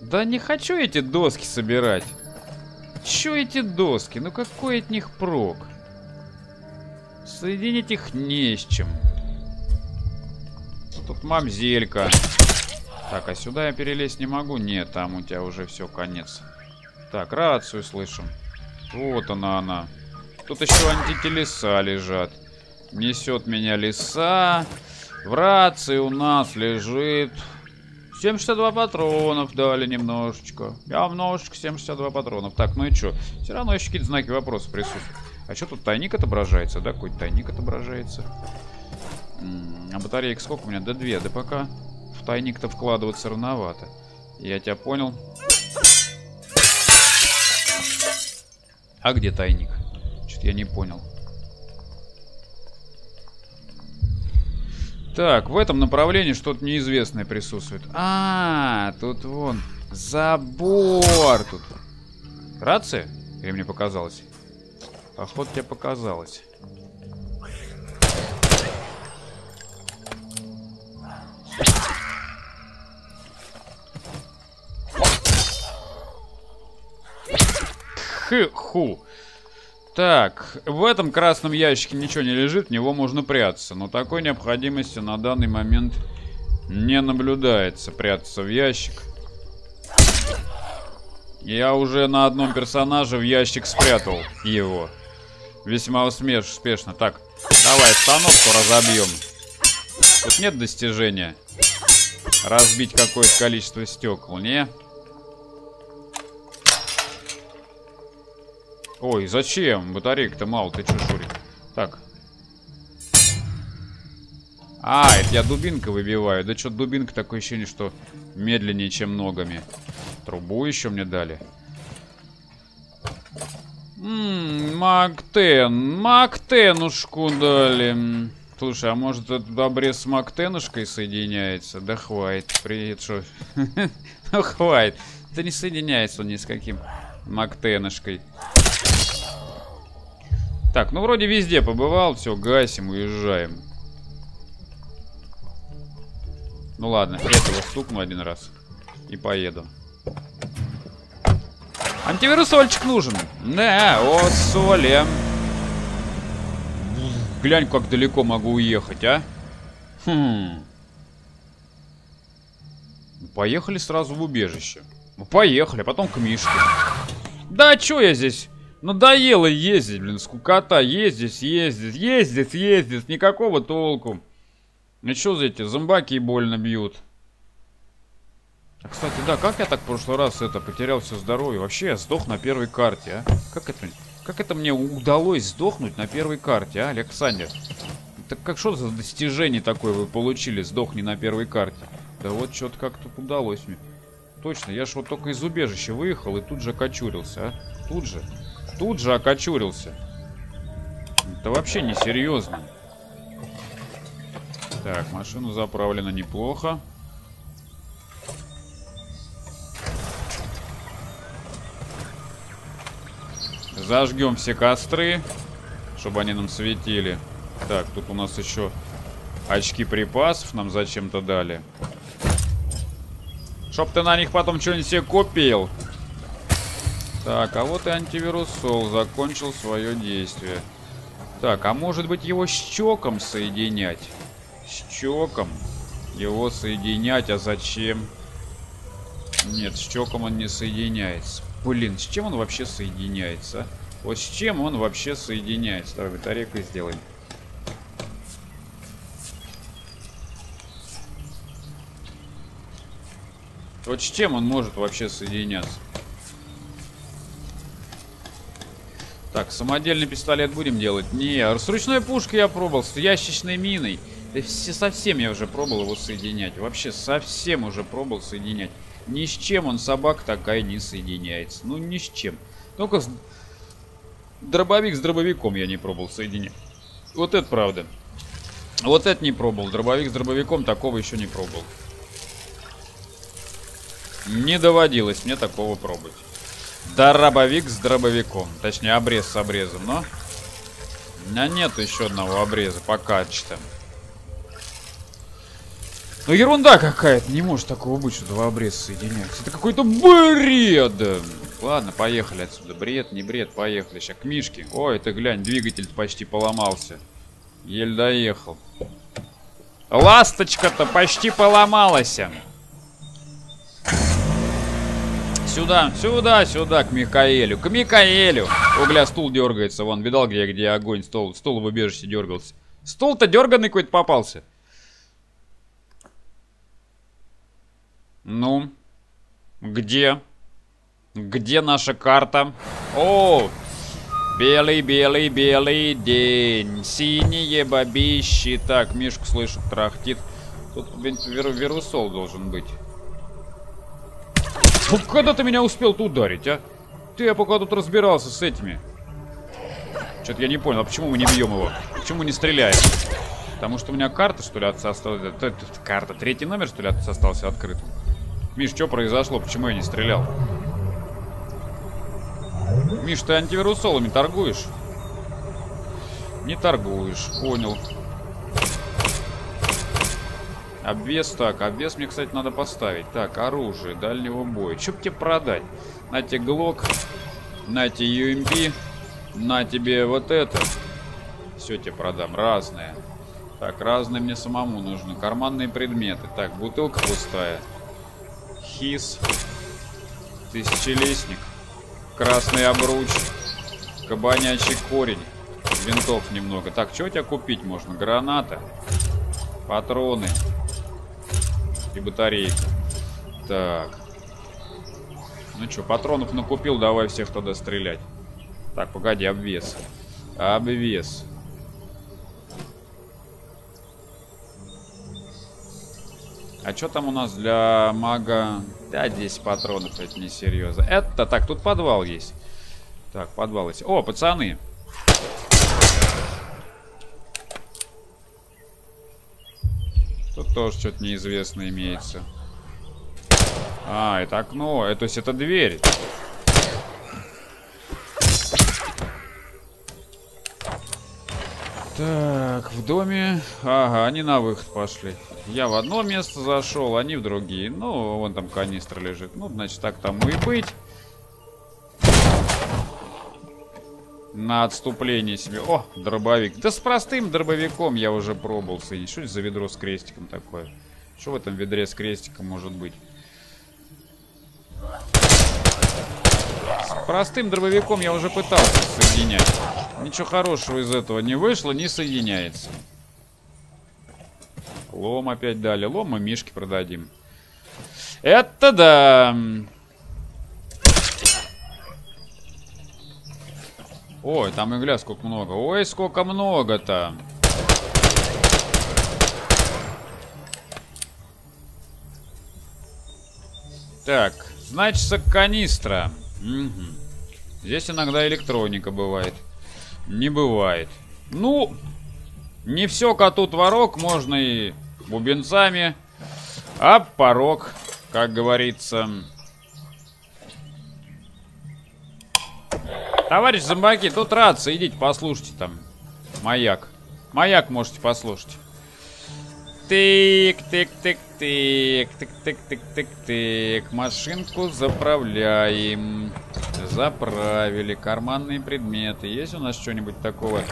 Да не хочу эти доски собирать. Чё эти доски? Ну какой от них прок? Соединить их не с чем. Тут мамзелька. Так, а сюда я перелезть не могу? Нет, там у тебя уже все, конец. Так, рацию слышим. Вот она, она. Тут еще антителеса лежат. Несет меня леса. В рации у нас лежит 762 патронов дали немножечко. Я немножечко 762 патронов. Так, ну и что? Все равно еще какие-то знаки вопроса присутствуют. А что тут тайник отображается, да? Какой-то тайник отображается. А батареек сколько у меня? Да две. Да пока в тайник-то вкладываться рановато. Я тебя понял. А где тайник? Что-то я не понял. Так, в этом направлении что-то неизвестное присутствует. А, тут вон забор тут. Рация? Или мне показалось? Походу тебе показалось. Хы-ху. Так, в этом красном ящике ничего не лежит, в него можно прятаться. Но такой необходимости на данный момент не наблюдается прятаться в ящик. Я уже на одном персонаже в ящик спрятал его. Весьма успешно. Так, давай остановку разобьем. Тут нет достижения. Разбить какое-то количество стекол, не? Ой, зачем? Батарейка-то мало, ты что, Шурик? Так. А, это я дубинка выбиваю. Да что, дубинка такое ощущение, что медленнее, чем ногами. Трубу еще мне дали. Ммм, Мактен. Мактенушку дали. Слушай, а может этот обрез с Мактенушкой соединяется? Да хватит. Привет, что? Ну хватит. Это не соединяется он ни с каким Мактенушкой. Так, ну вроде везде побывал. Все, гасим, уезжаем. Ну ладно, этого стукну один раз. И поеду. Антивирусольчик нужен. Да, о, соли. Глянь, как далеко могу уехать, а. Хм. Поехали сразу в убежище. Ну, поехали, а потом к Мишке. Да, чё я здесь Надоело ездить, блин, скукота. Ездить, ездить, ездить, ездить. Никакого толку. Ну что за эти зомбаки больно бьют? Кстати, да, как я так в прошлый раз это потерял все здоровье? Вообще я сдох на первой карте, а? Как это, как это мне удалось сдохнуть на первой карте, а, Александр? Так как что за достижение такое вы получили, сдохни на первой карте? Да вот что-то как-то удалось мне. Точно, я ж вот только из убежища выехал и тут же окочурился, а? Тут же. Тут же окочурился. Это вообще не серьезно. Так, машина заправлена неплохо. Зажгем все костры, чтобы они нам светили. Так, тут у нас еще очки припасов нам зачем-то дали. Чтоб ты на них потом что-нибудь себе купил. Так, а вот и антивирус Сол закончил свое действие. Так, а может быть его с чоком соединять? С чоком его соединять, а зачем? Нет, с чоком он не соединяется. Блин, с чем он вообще соединяется? А? Вот с чем он вообще соединяется? Давай батарейку сделаем. Вот с чем он может вообще соединяться? Так, самодельный пистолет будем делать? Не, с ручной пушкой я пробовал, с ящичной миной. Да все, совсем я уже пробовал его соединять. Вообще совсем уже пробовал соединять. Ни с чем он, собак такая, не соединяется. Ну, ни с чем. Только с... дробовик с дробовиком я не пробовал соединять. Вот это правда. Вот это не пробовал. Дробовик с дробовиком такого еще не пробовал. Не доводилось мне такого пробовать. Дробовик с дробовиком. Точнее, обрез с обрезом, но... У меня нет еще одного обреза, пока что. Ну ерунда какая-то, не может такого быть, что два обреза соединяются. Это какой-то бред! Ладно, поехали отсюда. Бред, не бред, поехали. Сейчас к Мишке. Ой, ты глянь, двигатель почти поломался. Еле доехал. Ласточка-то почти поломалась. Сюда, сюда, сюда, к Микаэлю. К Микаэлю. Угля стул дергается. Вон, видал, где, где огонь, стол, стол в убежище дергался. Стол-то дерганный какой-то попался. Ну, где? Где наша карта? О, белый, белый, белый день. Синие бабищи. Так, Мишку слышу, трахтит. Тут вир вирусол должен быть. Ну, когда ты меня успел тут ударить, а? Ты, я пока тут разбирался с этими. Что-то я не понял, а почему мы не бьем его? Почему не стреляем? Потому что у меня карта, что ли, осталась... Карта, третий номер, что ли, остался открытым. Миш, что произошло? Почему я не стрелял? Миш, ты антивирусолами торгуешь? Не торгуешь, понял. Обвес так, обвес мне, кстати, надо поставить. Так, оружие дальнего боя. Че тебе продать? На тебе глок, на тебе UMP, на тебе вот это. Все тебе продам, разное. Так, разные мне самому нужны. Карманные предметы. Так, бутылка пустая. Хис. Тысячелистник. Красный обруч. Кабанячий корень. Винтов немного. Так, что у тебя купить можно? Граната. Патроны и батарейка. Так. Ну что, патронов накупил, давай всех туда стрелять. Так, погоди, обвес. Обвес. А что там у нас для мага? Да, 10 патронов, это не серьезно. Это так, тут подвал есть. Так, подвал есть. О, пацаны. Тут тоже что-то неизвестное имеется. А, это окно. Это, то есть это дверь. Так, в доме... Ага, они на выход пошли. Я в одно место зашел, они в другие. Ну, вон там канистра лежит. Ну, значит, так тому и быть. На отступление себе. О, дробовик. Да с простым дробовиком я уже пробовал соединить. Что это за ведро с крестиком такое? Что в этом ведре с крестиком может быть? Простым дробовиком я уже пытался соединять. Ничего хорошего из этого не вышло, не соединяется. Лом опять дали. Лом мы Мишке продадим. Это да. Ой, там и гля сколько много. Ой, сколько много-то. Так, значится канистра. Угу. Здесь иногда электроника бывает. Не бывает. Ну, не все коту творог, можно и бубенцами. А порог, как говорится. Товарищ зомбаки, тут рация, идите послушайте там. Маяк. Маяк можете послушать. Тык, тык, тык, тык, тык, тык, тык, тык, тык. Машинку заправляем. Заправили. Карманные предметы. Есть у нас что-нибудь такого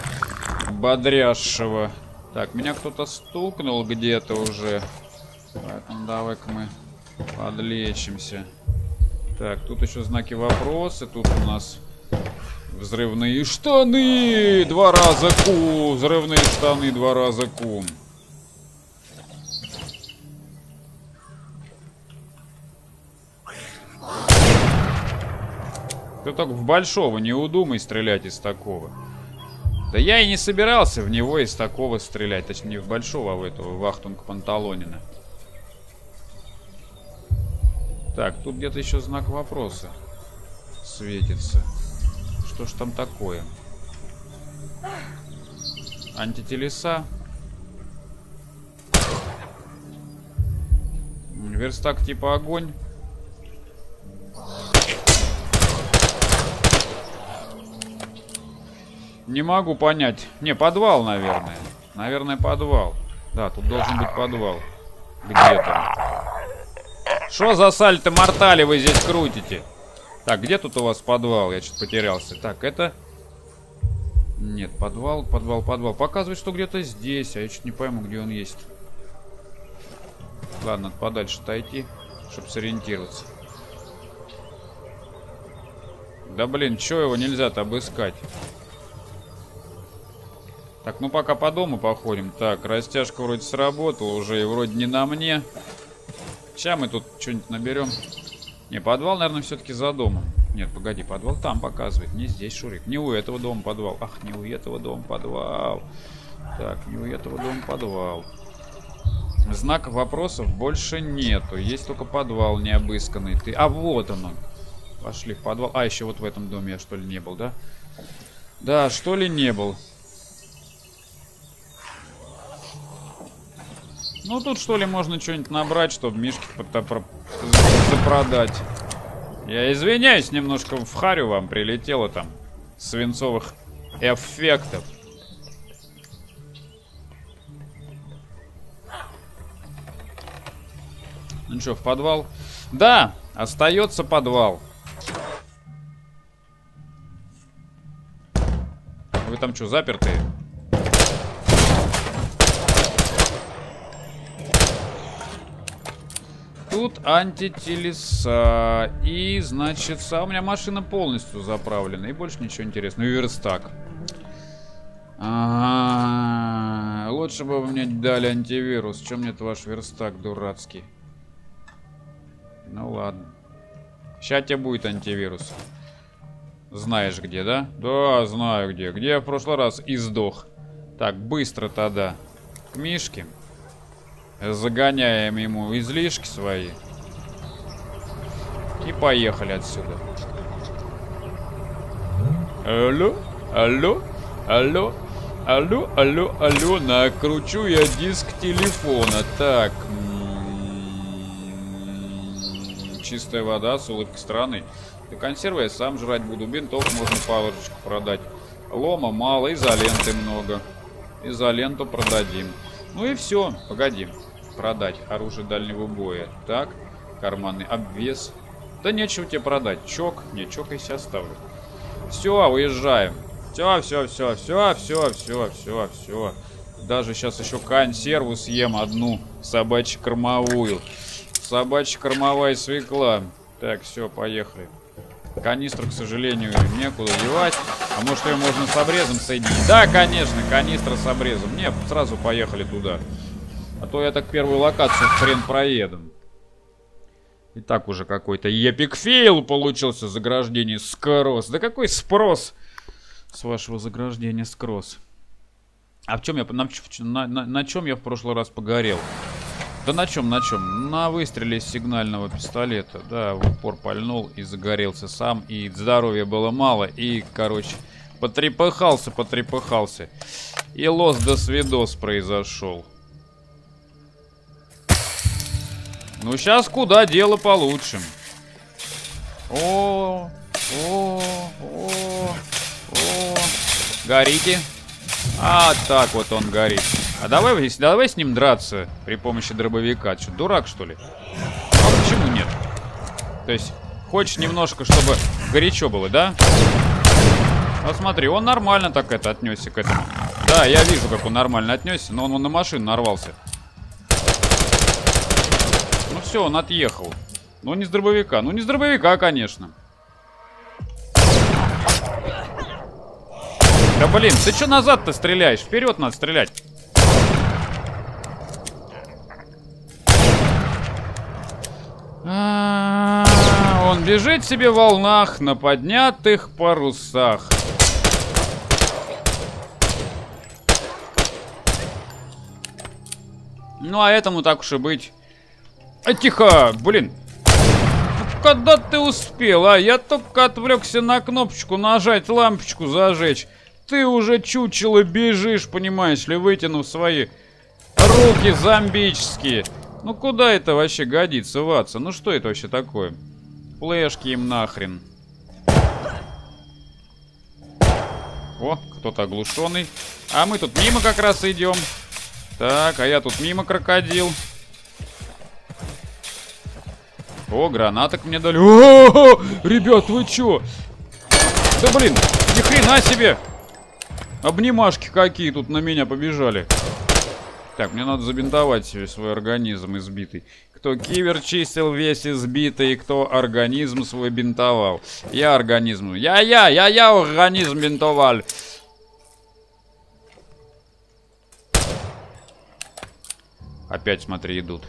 бодрящего? Так, меня кто-то стукнул где-то уже. Поэтому давай-ка мы подлечимся. Так, тут еще знаки вопроса. Тут у нас взрывные штаны. Два раза ку. Взрывные штаны два раза ку. Ты только в большого не удумай стрелять из такого. Да я и не собирался в него из такого стрелять. Точнее, не в большого, а в этого Вахтунг Панталонина. Так, тут где-то еще знак вопроса светится. Что ж там такое? Антителеса. Верстак типа огонь. Не могу понять. Не, подвал, наверное. Наверное, подвал. Да, тут должен быть подвал. Где-то. Что за сальто мортали вы здесь крутите? Так, где тут у вас подвал? Я что-то потерялся. Так, это... Нет, подвал, подвал, подвал. Показывает, что где-то здесь, а я что-то не пойму, где он есть. Ладно, подальше отойти, чтобы сориентироваться. Да блин, чё его нельзя-то обыскать? Так, ну пока по дому походим. Так, растяжка вроде сработала уже и вроде не на мне. Сейчас мы тут что-нибудь наберем. Не, подвал, наверное, все-таки за домом. Нет, погоди, подвал там показывает. Не здесь, Шурик. Не у этого дома подвал. Ах, не у этого дома подвал. Так, не у этого дома подвал. Знаков вопросов больше нету. Есть только подвал необысканный. Ты... А, вот он. Пошли в подвал. А, еще вот в этом доме я что ли не был, да? Да, что ли не был. Ну, тут что ли можно что-нибудь набрать, чтобы мишки запродать. Я извиняюсь, немножко в харю вам прилетело там. Свинцовых эффектов. Ну что, в подвал? Да, остается подвал. Вы там что, запертые? Тут антителеса. И, значит, а у меня машина полностью заправлена. И больше ничего интересного. И верстак. Лучше бы вы мне дали антивирус. Чем мне это ваш верстак дурацкий? Ну ладно. Сейчас тебе будет антивирус. Знаешь где, да? Да, знаю где. Где я в прошлый раз издох. Так, быстро тогда. К Мишке. Загоняем ему излишки свои. И поехали отсюда. Алло, алло, алло, алло, алло, алло, накручу я диск телефона. Так, чистая вода с улыбкой странной. Да консервы я сам жрать буду, бинтов можно парочку продать. Лома мало, изоленты много. Изоленту продадим. Ну и все, погоди. Продать оружие дальнего боя. Так, карманный обвес. Да нечего тебе продать. Чок. Не, чок я себе оставлю. Все, уезжаем. Все, все, все, все, все, все, все, все. Даже сейчас еще консерву съем одну. Собачью кормовую. Собачья кормовая свекла. Так, все, поехали. Канистру, к сожалению, некуда девать. А может ее можно с обрезом соединить? Да, конечно, канистра с обрезом. Не, сразу поехали туда. А то я так первую локацию хрен проеду. И так уже какой-то epic fail получился заграждение скросс. Да какой спрос с вашего заграждения скросс? А в чем я на, на, на чем я в прошлый раз погорел? Да на чем, на чем? На выстреле из сигнального пистолета. Да, в упор пальнул и загорелся сам. И здоровья было мало. И, короче, потрепыхался, потрепыхался. И лос до свидос произошел. Ну, сейчас куда дело получше. О, о, о, о. Горите. А, так вот он горит. А давай, давай с ним драться при помощи дробовика. Что, дурак, что ли? А почему нет? То есть, хочешь немножко, чтобы горячо было, да? Ну, смотри, он нормально так это отнесся к этому. Да, я вижу, как он нормально отнесся, но он, он на машину нарвался. Ну все, он отъехал. Ну не с дробовика. Ну не с дробовика, конечно. Да блин, ты что назад-то стреляешь? Вперед надо стрелять. А он бежит себе в волнах на поднятых парусах. Ну, а этому так уж и быть. А, тихо! Блин! Когда ты успел, а? Я только отвлекся на кнопочку нажать, лампочку зажечь. Ты уже чучело бежишь, понимаешь ли, вытянув свои руки зомбические. Ну куда это вообще годится, Ватса? Ну что это вообще такое? Флешки им нахрен. О, кто-то оглушенный. А мы тут мимо как раз идем. Так, а я тут мимо крокодил. О, гранаток мне дали. О, -о, -о! ребят, вы чё? Да блин, ни хрена себе! Обнимашки какие тут на меня побежали. Так, мне надо забинтовать свой организм избитый. Кто кивер чистил весь избитый, кто организм свой бинтовал. Я организм. Я-я, я-я организм бинтовал. Опять, смотри, идут.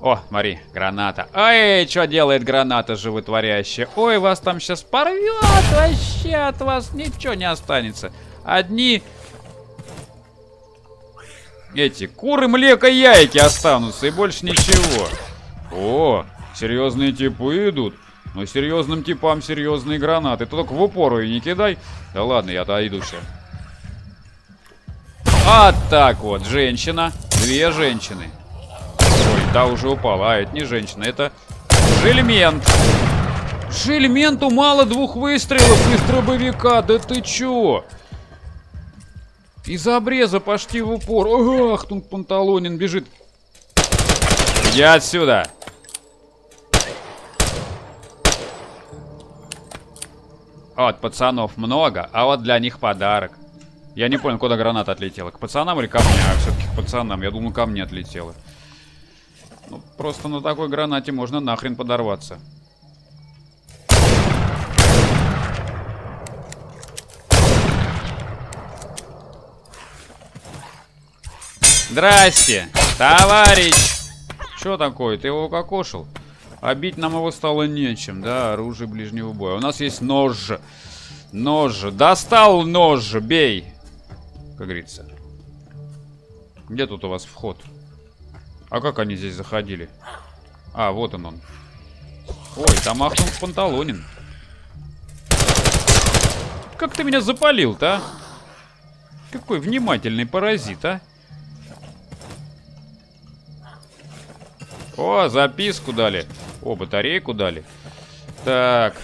О, смотри, граната. Ой, что делает граната животворящая? Ой, вас там сейчас порвет вообще, от вас ничего не останется. Одни эти куры, млека, яйки останутся и больше ничего. О, серьезные типы идут. Но серьезным типам серьезные гранаты. Ты только в упору и не кидай. Да ладно, я отойду все. А так вот, женщина. Две женщины. Ой, та уже упала. А, это не женщина, это жильмент. Жильменту мало двух выстрелов из дробовика. Да ты чё? Из обреза почти в упор. Ах, тут Панталонин бежит. Иди отсюда. Вот, пацанов много, а вот для них подарок. Я не понял, куда граната отлетела. К пацанам или ко мне? А все-таки к пацанам. Я думал, ко мне отлетела. Ну, просто на такой гранате можно нахрен подорваться. Здрасте, товарищ. Что такое? Ты его укокошил? А бить нам его стало нечем, да? Оружие ближнего боя. У нас есть нож. Нож. Достал нож. Бей. Как говорится. Где тут у вас вход? А как они здесь заходили? А, вот он он. Ой, там ахнул панталонин. Как ты меня запалил-то, а? Какой внимательный паразит, а? О, записку дали. О, батарейку дали. Так.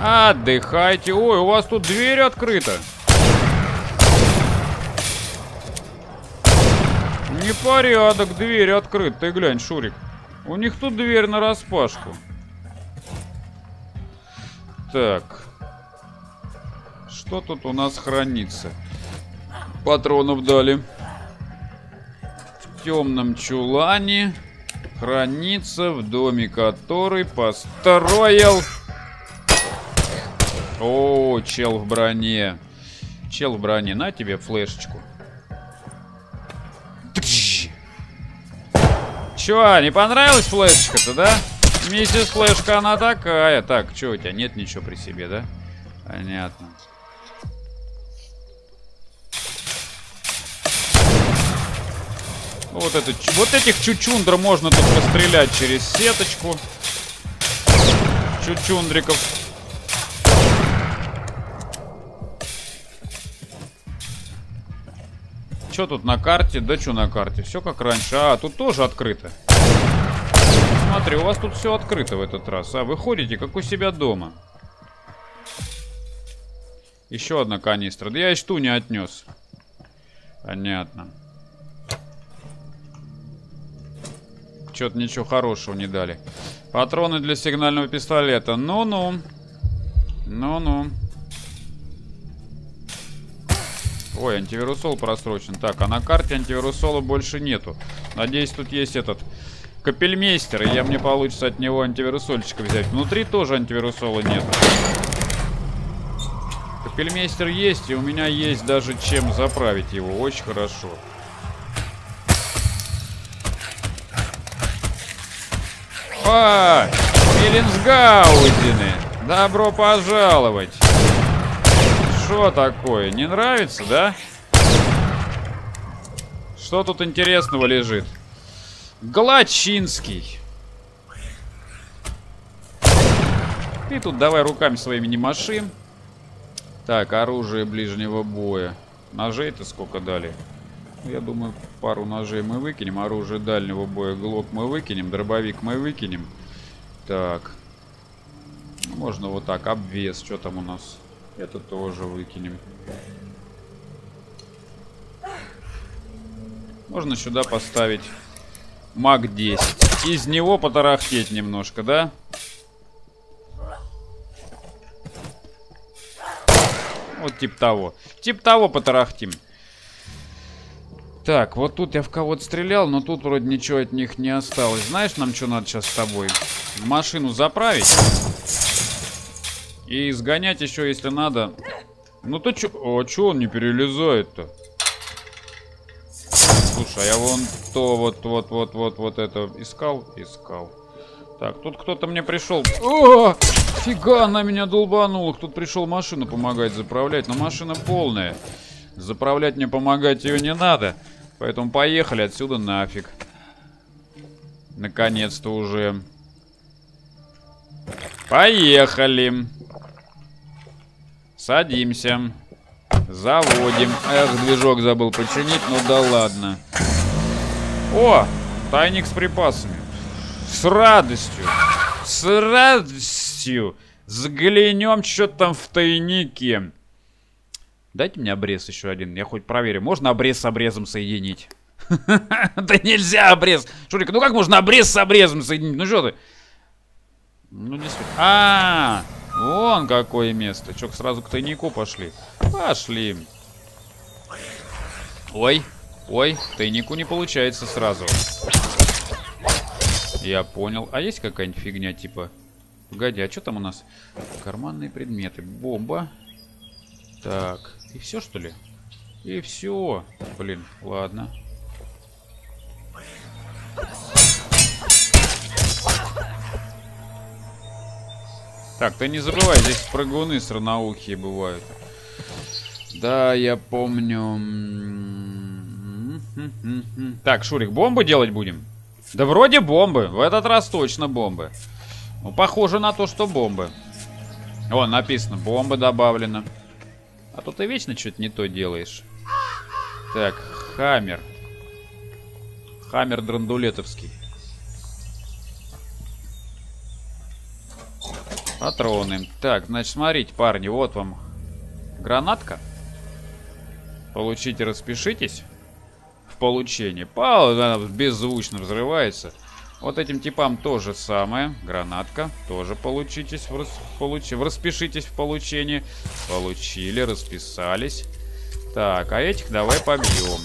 Отдыхайте. Ой, у вас тут дверь открыта. Непорядок, дверь открыта. Ты глянь, Шурик. У них тут дверь на распашку. Так. Что тут у нас хранится? Патронов дали. В темном чулане хранится в доме, который построил... О, чел в броне. Чел в броне, на тебе флешечку. Тыщ. Чё, не понравилась флешечка-то, да? Миссис Флешка, она такая. Так, что у тебя? Нет ничего при себе, да? Понятно. Вот, это, вот этих чучундр можно тут пострелять через сеточку. Чучундриков. Что тут на карте? Да что на карте? Все как раньше. А, тут тоже открыто. Смотри, у вас тут все открыто в этот раз. А, вы ходите, как у себя дома. Еще одна канистра. Да я и что не отнес. Понятно. Что-то ничего хорошего не дали. Патроны для сигнального пистолета. Ну-ну. Ну-ну. Ой, антивирусол просрочен. Так, а на карте антивирусола больше нету. Надеюсь, тут есть этот капельмейстер, и я мне получится от него антивирусольчика взять. Внутри тоже антивирусола нет. Капельмейстер есть, и у меня есть даже чем заправить его. Очень хорошо. А, Миленсгаузены! Добро пожаловать! Что такое? Не нравится, да? Что тут интересного лежит? Глачинский. Ты тут давай руками своими не маши. Так, оружие ближнего боя. Ножей-то сколько дали? Я думаю, пару ножей мы выкинем. Оружие дальнего боя глок мы выкинем. Дробовик мы выкинем. Так. Можно вот так. Обвес. Что там у нас? Это тоже выкинем. Можно сюда поставить маг 10. Из него потарахтеть немножко, да? Вот тип того. Тип того потарахтим. Так, вот тут я в кого-то стрелял, но тут вроде ничего от них не осталось. Знаешь, нам что надо сейчас с тобой? Машину заправить. И сгонять еще, если надо. Ну то чё... О, чё он не перелезает-то? Слушай, а я вон то вот-вот-вот-вот вот это искал? Искал. Так, тут кто-то мне пришел. О, фига, она меня долбанула. Тут пришел машину помогать заправлять. Но машина полная. Заправлять мне помогать ее не надо. Поэтому поехали отсюда нафиг. Наконец-то уже. Поехали. Садимся. Заводим. Эх, движок забыл починить, ну да ладно. О, тайник с припасами. С радостью. С радостью. Заглянем, что там в тайнике. Дайте мне обрез еще один, я хоть проверю. Можно обрез с обрезом соединить? Да нельзя обрез. Шурик, ну как можно обрез с обрезом соединить? Ну что ты? Ну не суть. А, вон какое место. Че, сразу к тайнику пошли? Пошли. Ой, ой, тайнику не получается сразу. Я понял. А есть какая-нибудь фигня типа... Погоди, а что там у нас? Карманные предметы. Бомба. Так. И все, что ли? И все. Блин, ладно. Так, ты не забывай, здесь прыгуны сраноухие бывают. Да, я помню. Так, Шурик, бомбу делать будем? Да вроде бомбы. В этот раз точно бомбы. Ну, похоже на то, что бомбы. О, написано, бомба добавлена. А то ты вечно что-то не то делаешь. Так, Хаммер. Хаммер драндулетовский. Патроны. Так, значит, смотрите, парни, вот вам гранатка. Получите, распишитесь в получении. Пау, она беззвучно взрывается. Вот этим типам тоже самое. Гранатка. Тоже получитесь в, рас... получи... распишитесь в получении. Получили, расписались. Так, а этих давай побьем.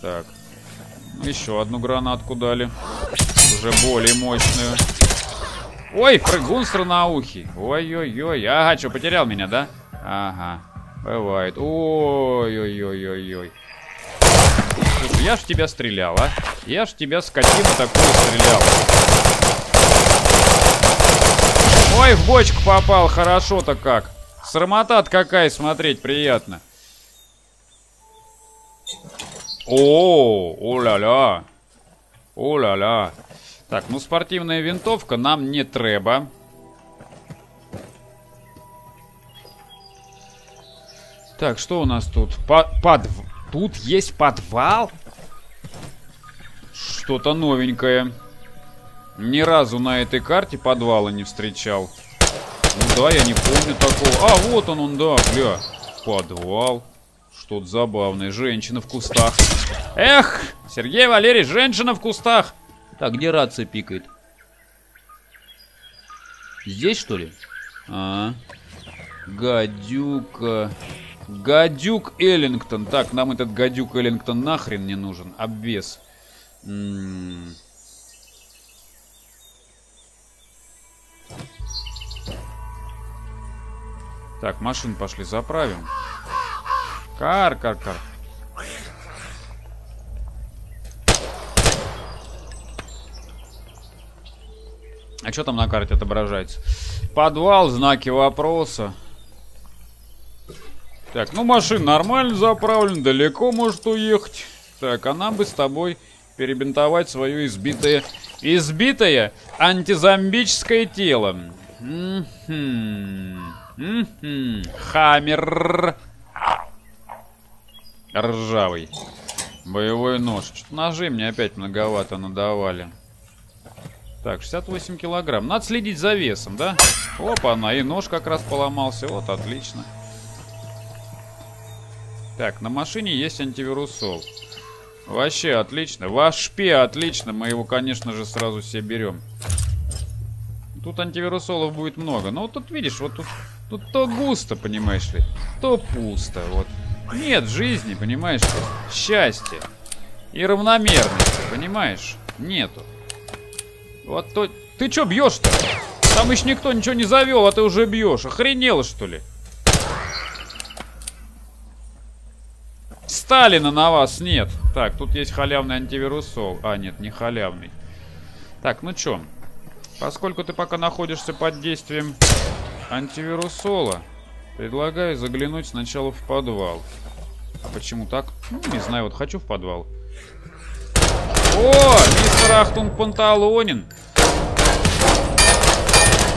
Так. Еще одну гранатку дали. уже более мощную. Ой, прыгун странноухий. Ой-ой-ой. Ага, что, потерял меня, да? Ага. Бывает. Ой-ой-ой-ой-ой. Я ж тебя стрелял, а? Я ж тебя, скотина, такую стрелял. Ой, в бочку попал, хорошо-то как. Срамота какая, смотреть приятно. О, о-ля-ля. О-ля-ля. Так, ну спортивная винтовка нам не треба. Так, что у нас тут? По под... Тут есть подвал? Что-то новенькое. Ни разу на этой карте подвала не встречал. Ну да, я не помню такого. А, вот он, он, да, бля. Подвал. Что-то забавное. Женщина в кустах. Эх, Сергей Валерьевич, женщина в кустах. Так, где рация пикает? Здесь, что ли? А, гадюка. Гадюк Эллингтон. Так, нам этот гадюк Эллингтон нахрен не нужен. Обвес. Так, машин пошли заправим. Кар, кар, кар. А что там на карте отображается? Подвал, знаки вопроса. Так, ну машин нормально заправлен, далеко может уехать. Так, а нам бы с тобой перебинтовать свое избитое... Избитое антизомбическое тело. Хаммер. Ржавый. Боевой нож. Что-то ножей мне опять многовато надавали. Так, 68 килограмм. Надо следить за весом, да? Опа, она и нож как раз поломался. Вот, отлично. Так, на машине есть антивирусол. Вообще отлично. Вашпе отлично. Мы его, конечно же, сразу себе берем. Тут антивирусолов будет много. Но вот тут, видишь, вот тут, тут то густо, понимаешь ли, то пусто. Вот. Нет жизни, понимаешь ли, счастья и равномерности, понимаешь? Нету. Вот то... Ты чё бьешь-то? Там еще никто ничего не завел, а ты уже бьешь. Охренела, что ли? Сталина на вас нет. Так, тут есть халявный антивирусол. А, нет, не халявный. Так, ну чё? Поскольку ты пока находишься под действием антивирусола, предлагаю заглянуть сначала в подвал. А почему так? Ну, не знаю, вот хочу в подвал. О, мистер Ахтун Панталонин.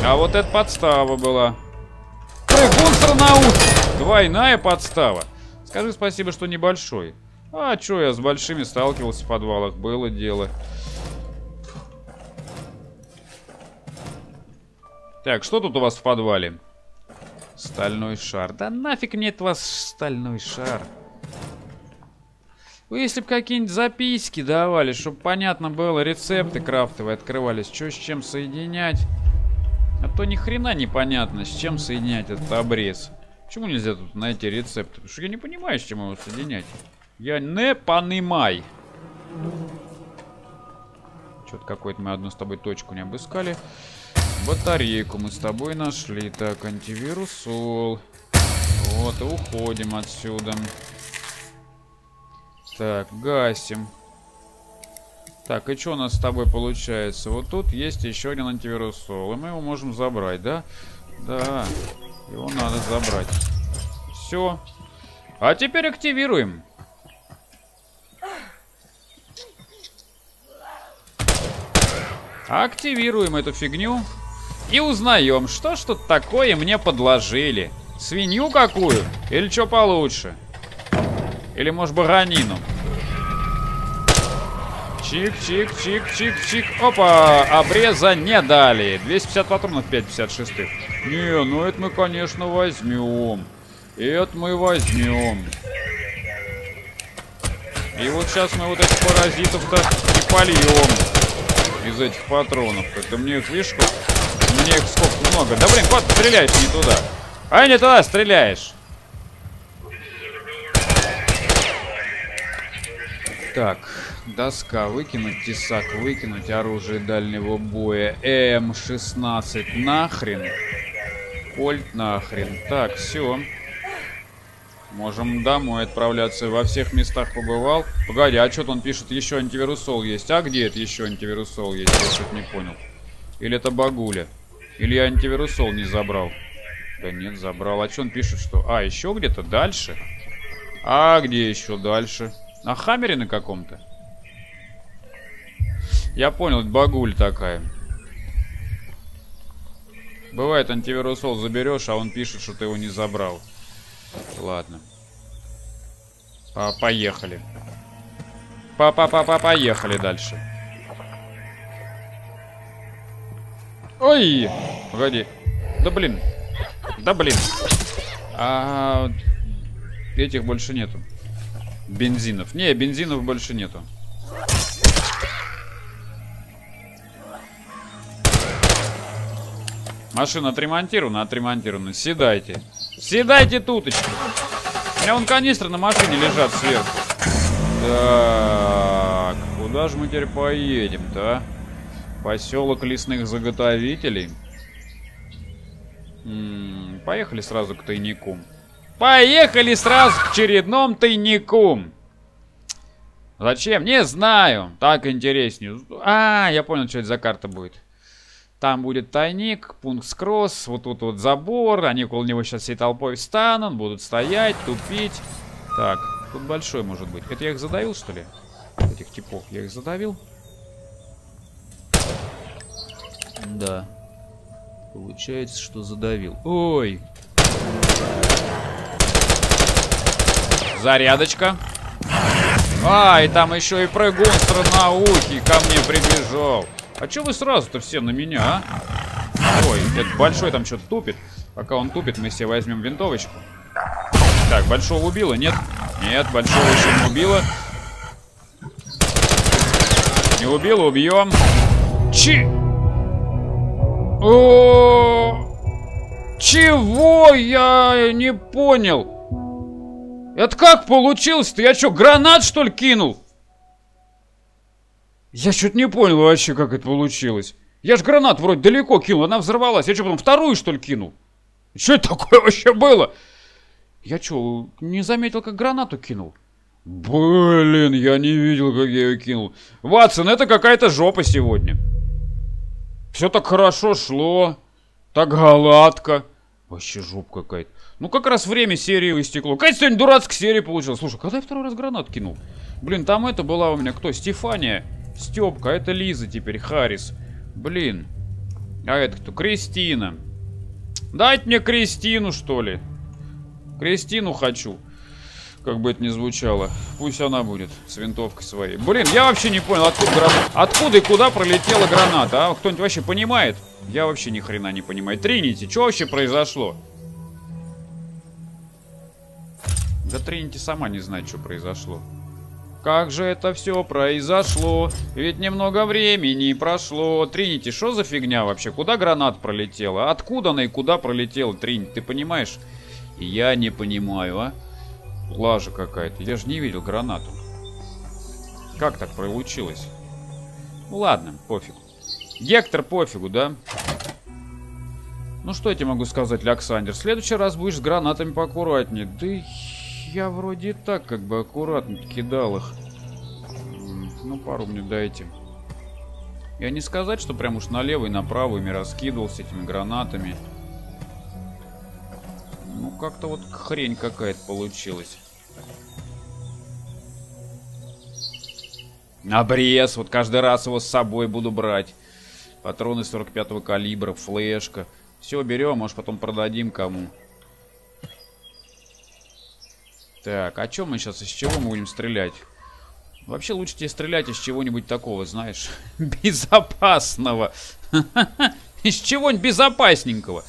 А вот это подстава была. Прыгун Сарнаут. Двойная подстава. Скажи спасибо, что небольшой. А чё, я с большими сталкивался в подвалах. Было дело. Так, что тут у вас в подвале? Стальной шар. Да нафиг мне это вас стальной шар. Вы если бы какие-нибудь записки давали, чтобы понятно было, рецепты крафтовые открывались, что с чем соединять. А то ни хрена непонятно, с чем соединять этот обрез. Почему нельзя тут найти рецепты? Потому что я не понимаю, с чем его соединять. Я не понимаю. Что-то какой-то мы одну с тобой точку не обыскали. Батарейку мы с тобой нашли. Так, антивирусол. Вот, уходим отсюда. Так, гасим. Так, и что у нас с тобой получается? Вот тут есть еще один антивирусол. И мы его можем забрать, да? Да. Его надо забрать. Все. А теперь активируем. Активируем эту фигню. И узнаем, что что такое мне подложили. Свинью какую? Или что получше? Или, может, баранину? Чик-чик-чик-чик-чик. Опа! Обреза не дали. 250 патронов, 5,56. Не, ну это мы, конечно, возьмем. Это мы возьмем. И вот сейчас мы вот этих паразитов-то и польем из этих патронов. Это мне их, видишь, мне их сколько много. Да блин, кот, стреляешь не туда. А не туда стреляешь. Так, доска выкинуть, тесак выкинуть, оружие дальнего боя, М16 нахрен, Кольт нахрен. Так, все. Можем домой отправляться. Во всех местах побывал. Погоди, а что-то он пишет, еще антивирусол есть. А где это еще антивирусол есть? Я что-то не понял. Или это багуля? Или я антивирусол не забрал? Да нет, забрал. А что он пишет, что... А, еще где-то дальше? А где еще дальше? На Хаммере на каком-то? Я понял, багуль такая. Бывает, антивирусол заберешь, а он пишет, что ты его не забрал. Ладно. А, поехали. Па-па-па-па, поехали дальше. Ой! Погоди. Да блин. Да блин. А, этих больше нету. Бензинов. Не, бензинов больше нету. Машина отремонтирована, отремонтирована. Седайте. Седайте туточки. У меня вон канистры на машине лежат сверху. Так, куда же мы теперь поедем-то, а? Поселок лесных заготовителей. М -м, поехали сразу к тайнику. Поехали сразу к очередному тайнику. Зачем? Не знаю. Так интереснее. А, я понял, что это за карта будет. Там будет тайник, пункт скросс, вот тут вот забор. Они около него сейчас всей толпой встанут, будут стоять, тупить. Так, тут большой может быть. Это я их задавил, что ли? Этих типов. Я их задавил? Да. Получается, что задавил. Ой! Зарядочка. А, и там еще и прыгун странноухий ко мне прибежал. А что вы сразу-то все на меня, а? Ой, этот большой там что-то тупит. Пока он тупит, мы себе возьмем винтовочку. Так, большого убило? Нет? Нет, большого еще не убило. Не убило, убьем. Чи... О Чего? Я не понял. Это как получилось-то? Я что, гранат, что ли, кинул? Я что-то не понял вообще, как это получилось. Я ж гранат вроде далеко кинул, она взорвалась. Я что, потом вторую, что ли, кинул? Что это такое вообще было? Я что, не заметил, как гранату кинул? Блин, я не видел, как я ее кинул. Ватсон, это какая-то жопа сегодня. Все так хорошо шло. Так гладко. Вообще жопа какая-то. Ну, как раз время серии истекло. Какая сегодня дурацкая серия получилась. Слушай, когда я второй раз гранат кинул? Блин, там это была у меня кто? Стефания. Степка, это Лиза теперь, Харрис. Блин. А это кто? Кристина. Дайте мне Кристину, что ли. Кристину хочу. Как бы это ни звучало. Пусть она будет с винтовкой своей. Блин, я вообще не понял, откуда, граната, откуда и куда пролетела граната, а? Кто-нибудь вообще понимает? Я вообще ни хрена не понимаю. Тринити, что вообще произошло? Да Тринити сама не знает, что произошло. Как же это все произошло? Ведь немного времени прошло. Тринити, что за фигня вообще? Куда гранат пролетела? Откуда она и куда пролетела, Тринити? Ты понимаешь? Я не понимаю, а? Лажа какая-то. Я же не видел гранату. Как так получилось? Ну ладно, пофиг. Гектор пофигу, да? Ну что я тебе могу сказать, Александр? В следующий раз будешь с гранатами поаккуратнее. Да я вроде так как бы аккуратно кидал их. Ну, пару мне дайте. Я не сказать, что прям уж налево и направо ими раскидывался этими гранатами. Ну, как-то вот хрень какая-то получилась. Обрез. Вот каждый раз его с собой буду брать. Патроны 45-го калибра, флешка. Все берем, может потом продадим кому. Так, а чем мы сейчас, из чего мы будем стрелять? Вообще лучше тебе стрелять из чего-нибудь такого, знаешь, безопасного. Из чего-нибудь безопасненького.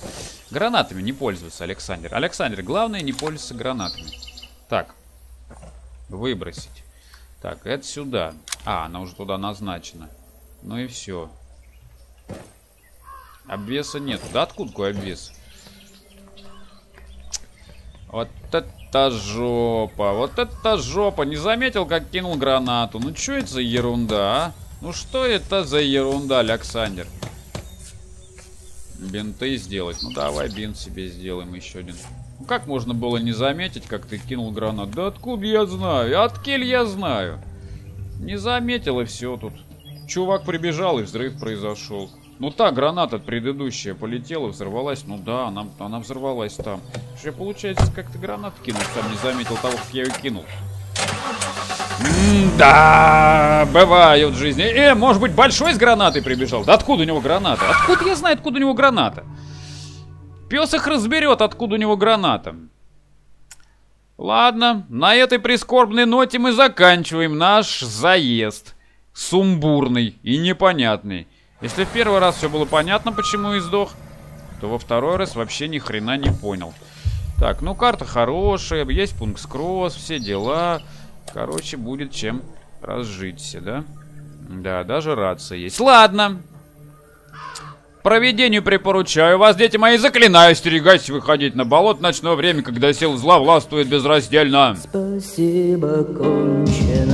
Гранатами не пользоваться, Александр. Александр, главное не пользоваться гранатами. Так, выбросить. Так, это сюда. А, она уже туда назначена. Ну и все. Обвеса нет. Да откуда какой обвес? Вот это это жопа, вот это жопа. Не заметил, как кинул гранату. Ну что это за ерунда, а? Ну что это за ерунда, Александр? Бинты сделать. Ну давай бинт себе сделаем еще один. Ну как можно было не заметить, как ты кинул гранат? Да откуда я знаю? Откель я знаю. Не заметил и все тут. Чувак прибежал и взрыв произошел. Ну та граната предыдущая полетела, взорвалась. Ну да, она, она взорвалась там. Что я, получается, как-то гранат кинул, сам не заметил того, как я ее кинул. да, бывают в жизни. Э, может быть, большой с гранатой прибежал? Да откуда у него граната? Откуда я знаю, откуда у него граната? Пес их разберет, откуда у него граната. Ладно, на этой прискорбной ноте мы заканчиваем наш заезд. Сумбурный и непонятный. Если в первый раз все было понятно, почему и сдох, то во второй раз вообще ни хрена не понял. Так, ну карта хорошая, есть пункт скросс, все дела. Короче, будет чем разжиться, да? Да, даже рация есть. Ладно. Проведению припоручаю вас, дети мои, заклинаю, остерегайтесь выходить на болото ночное время, когда сил зла властвует безраздельно. Спасибо, кончено.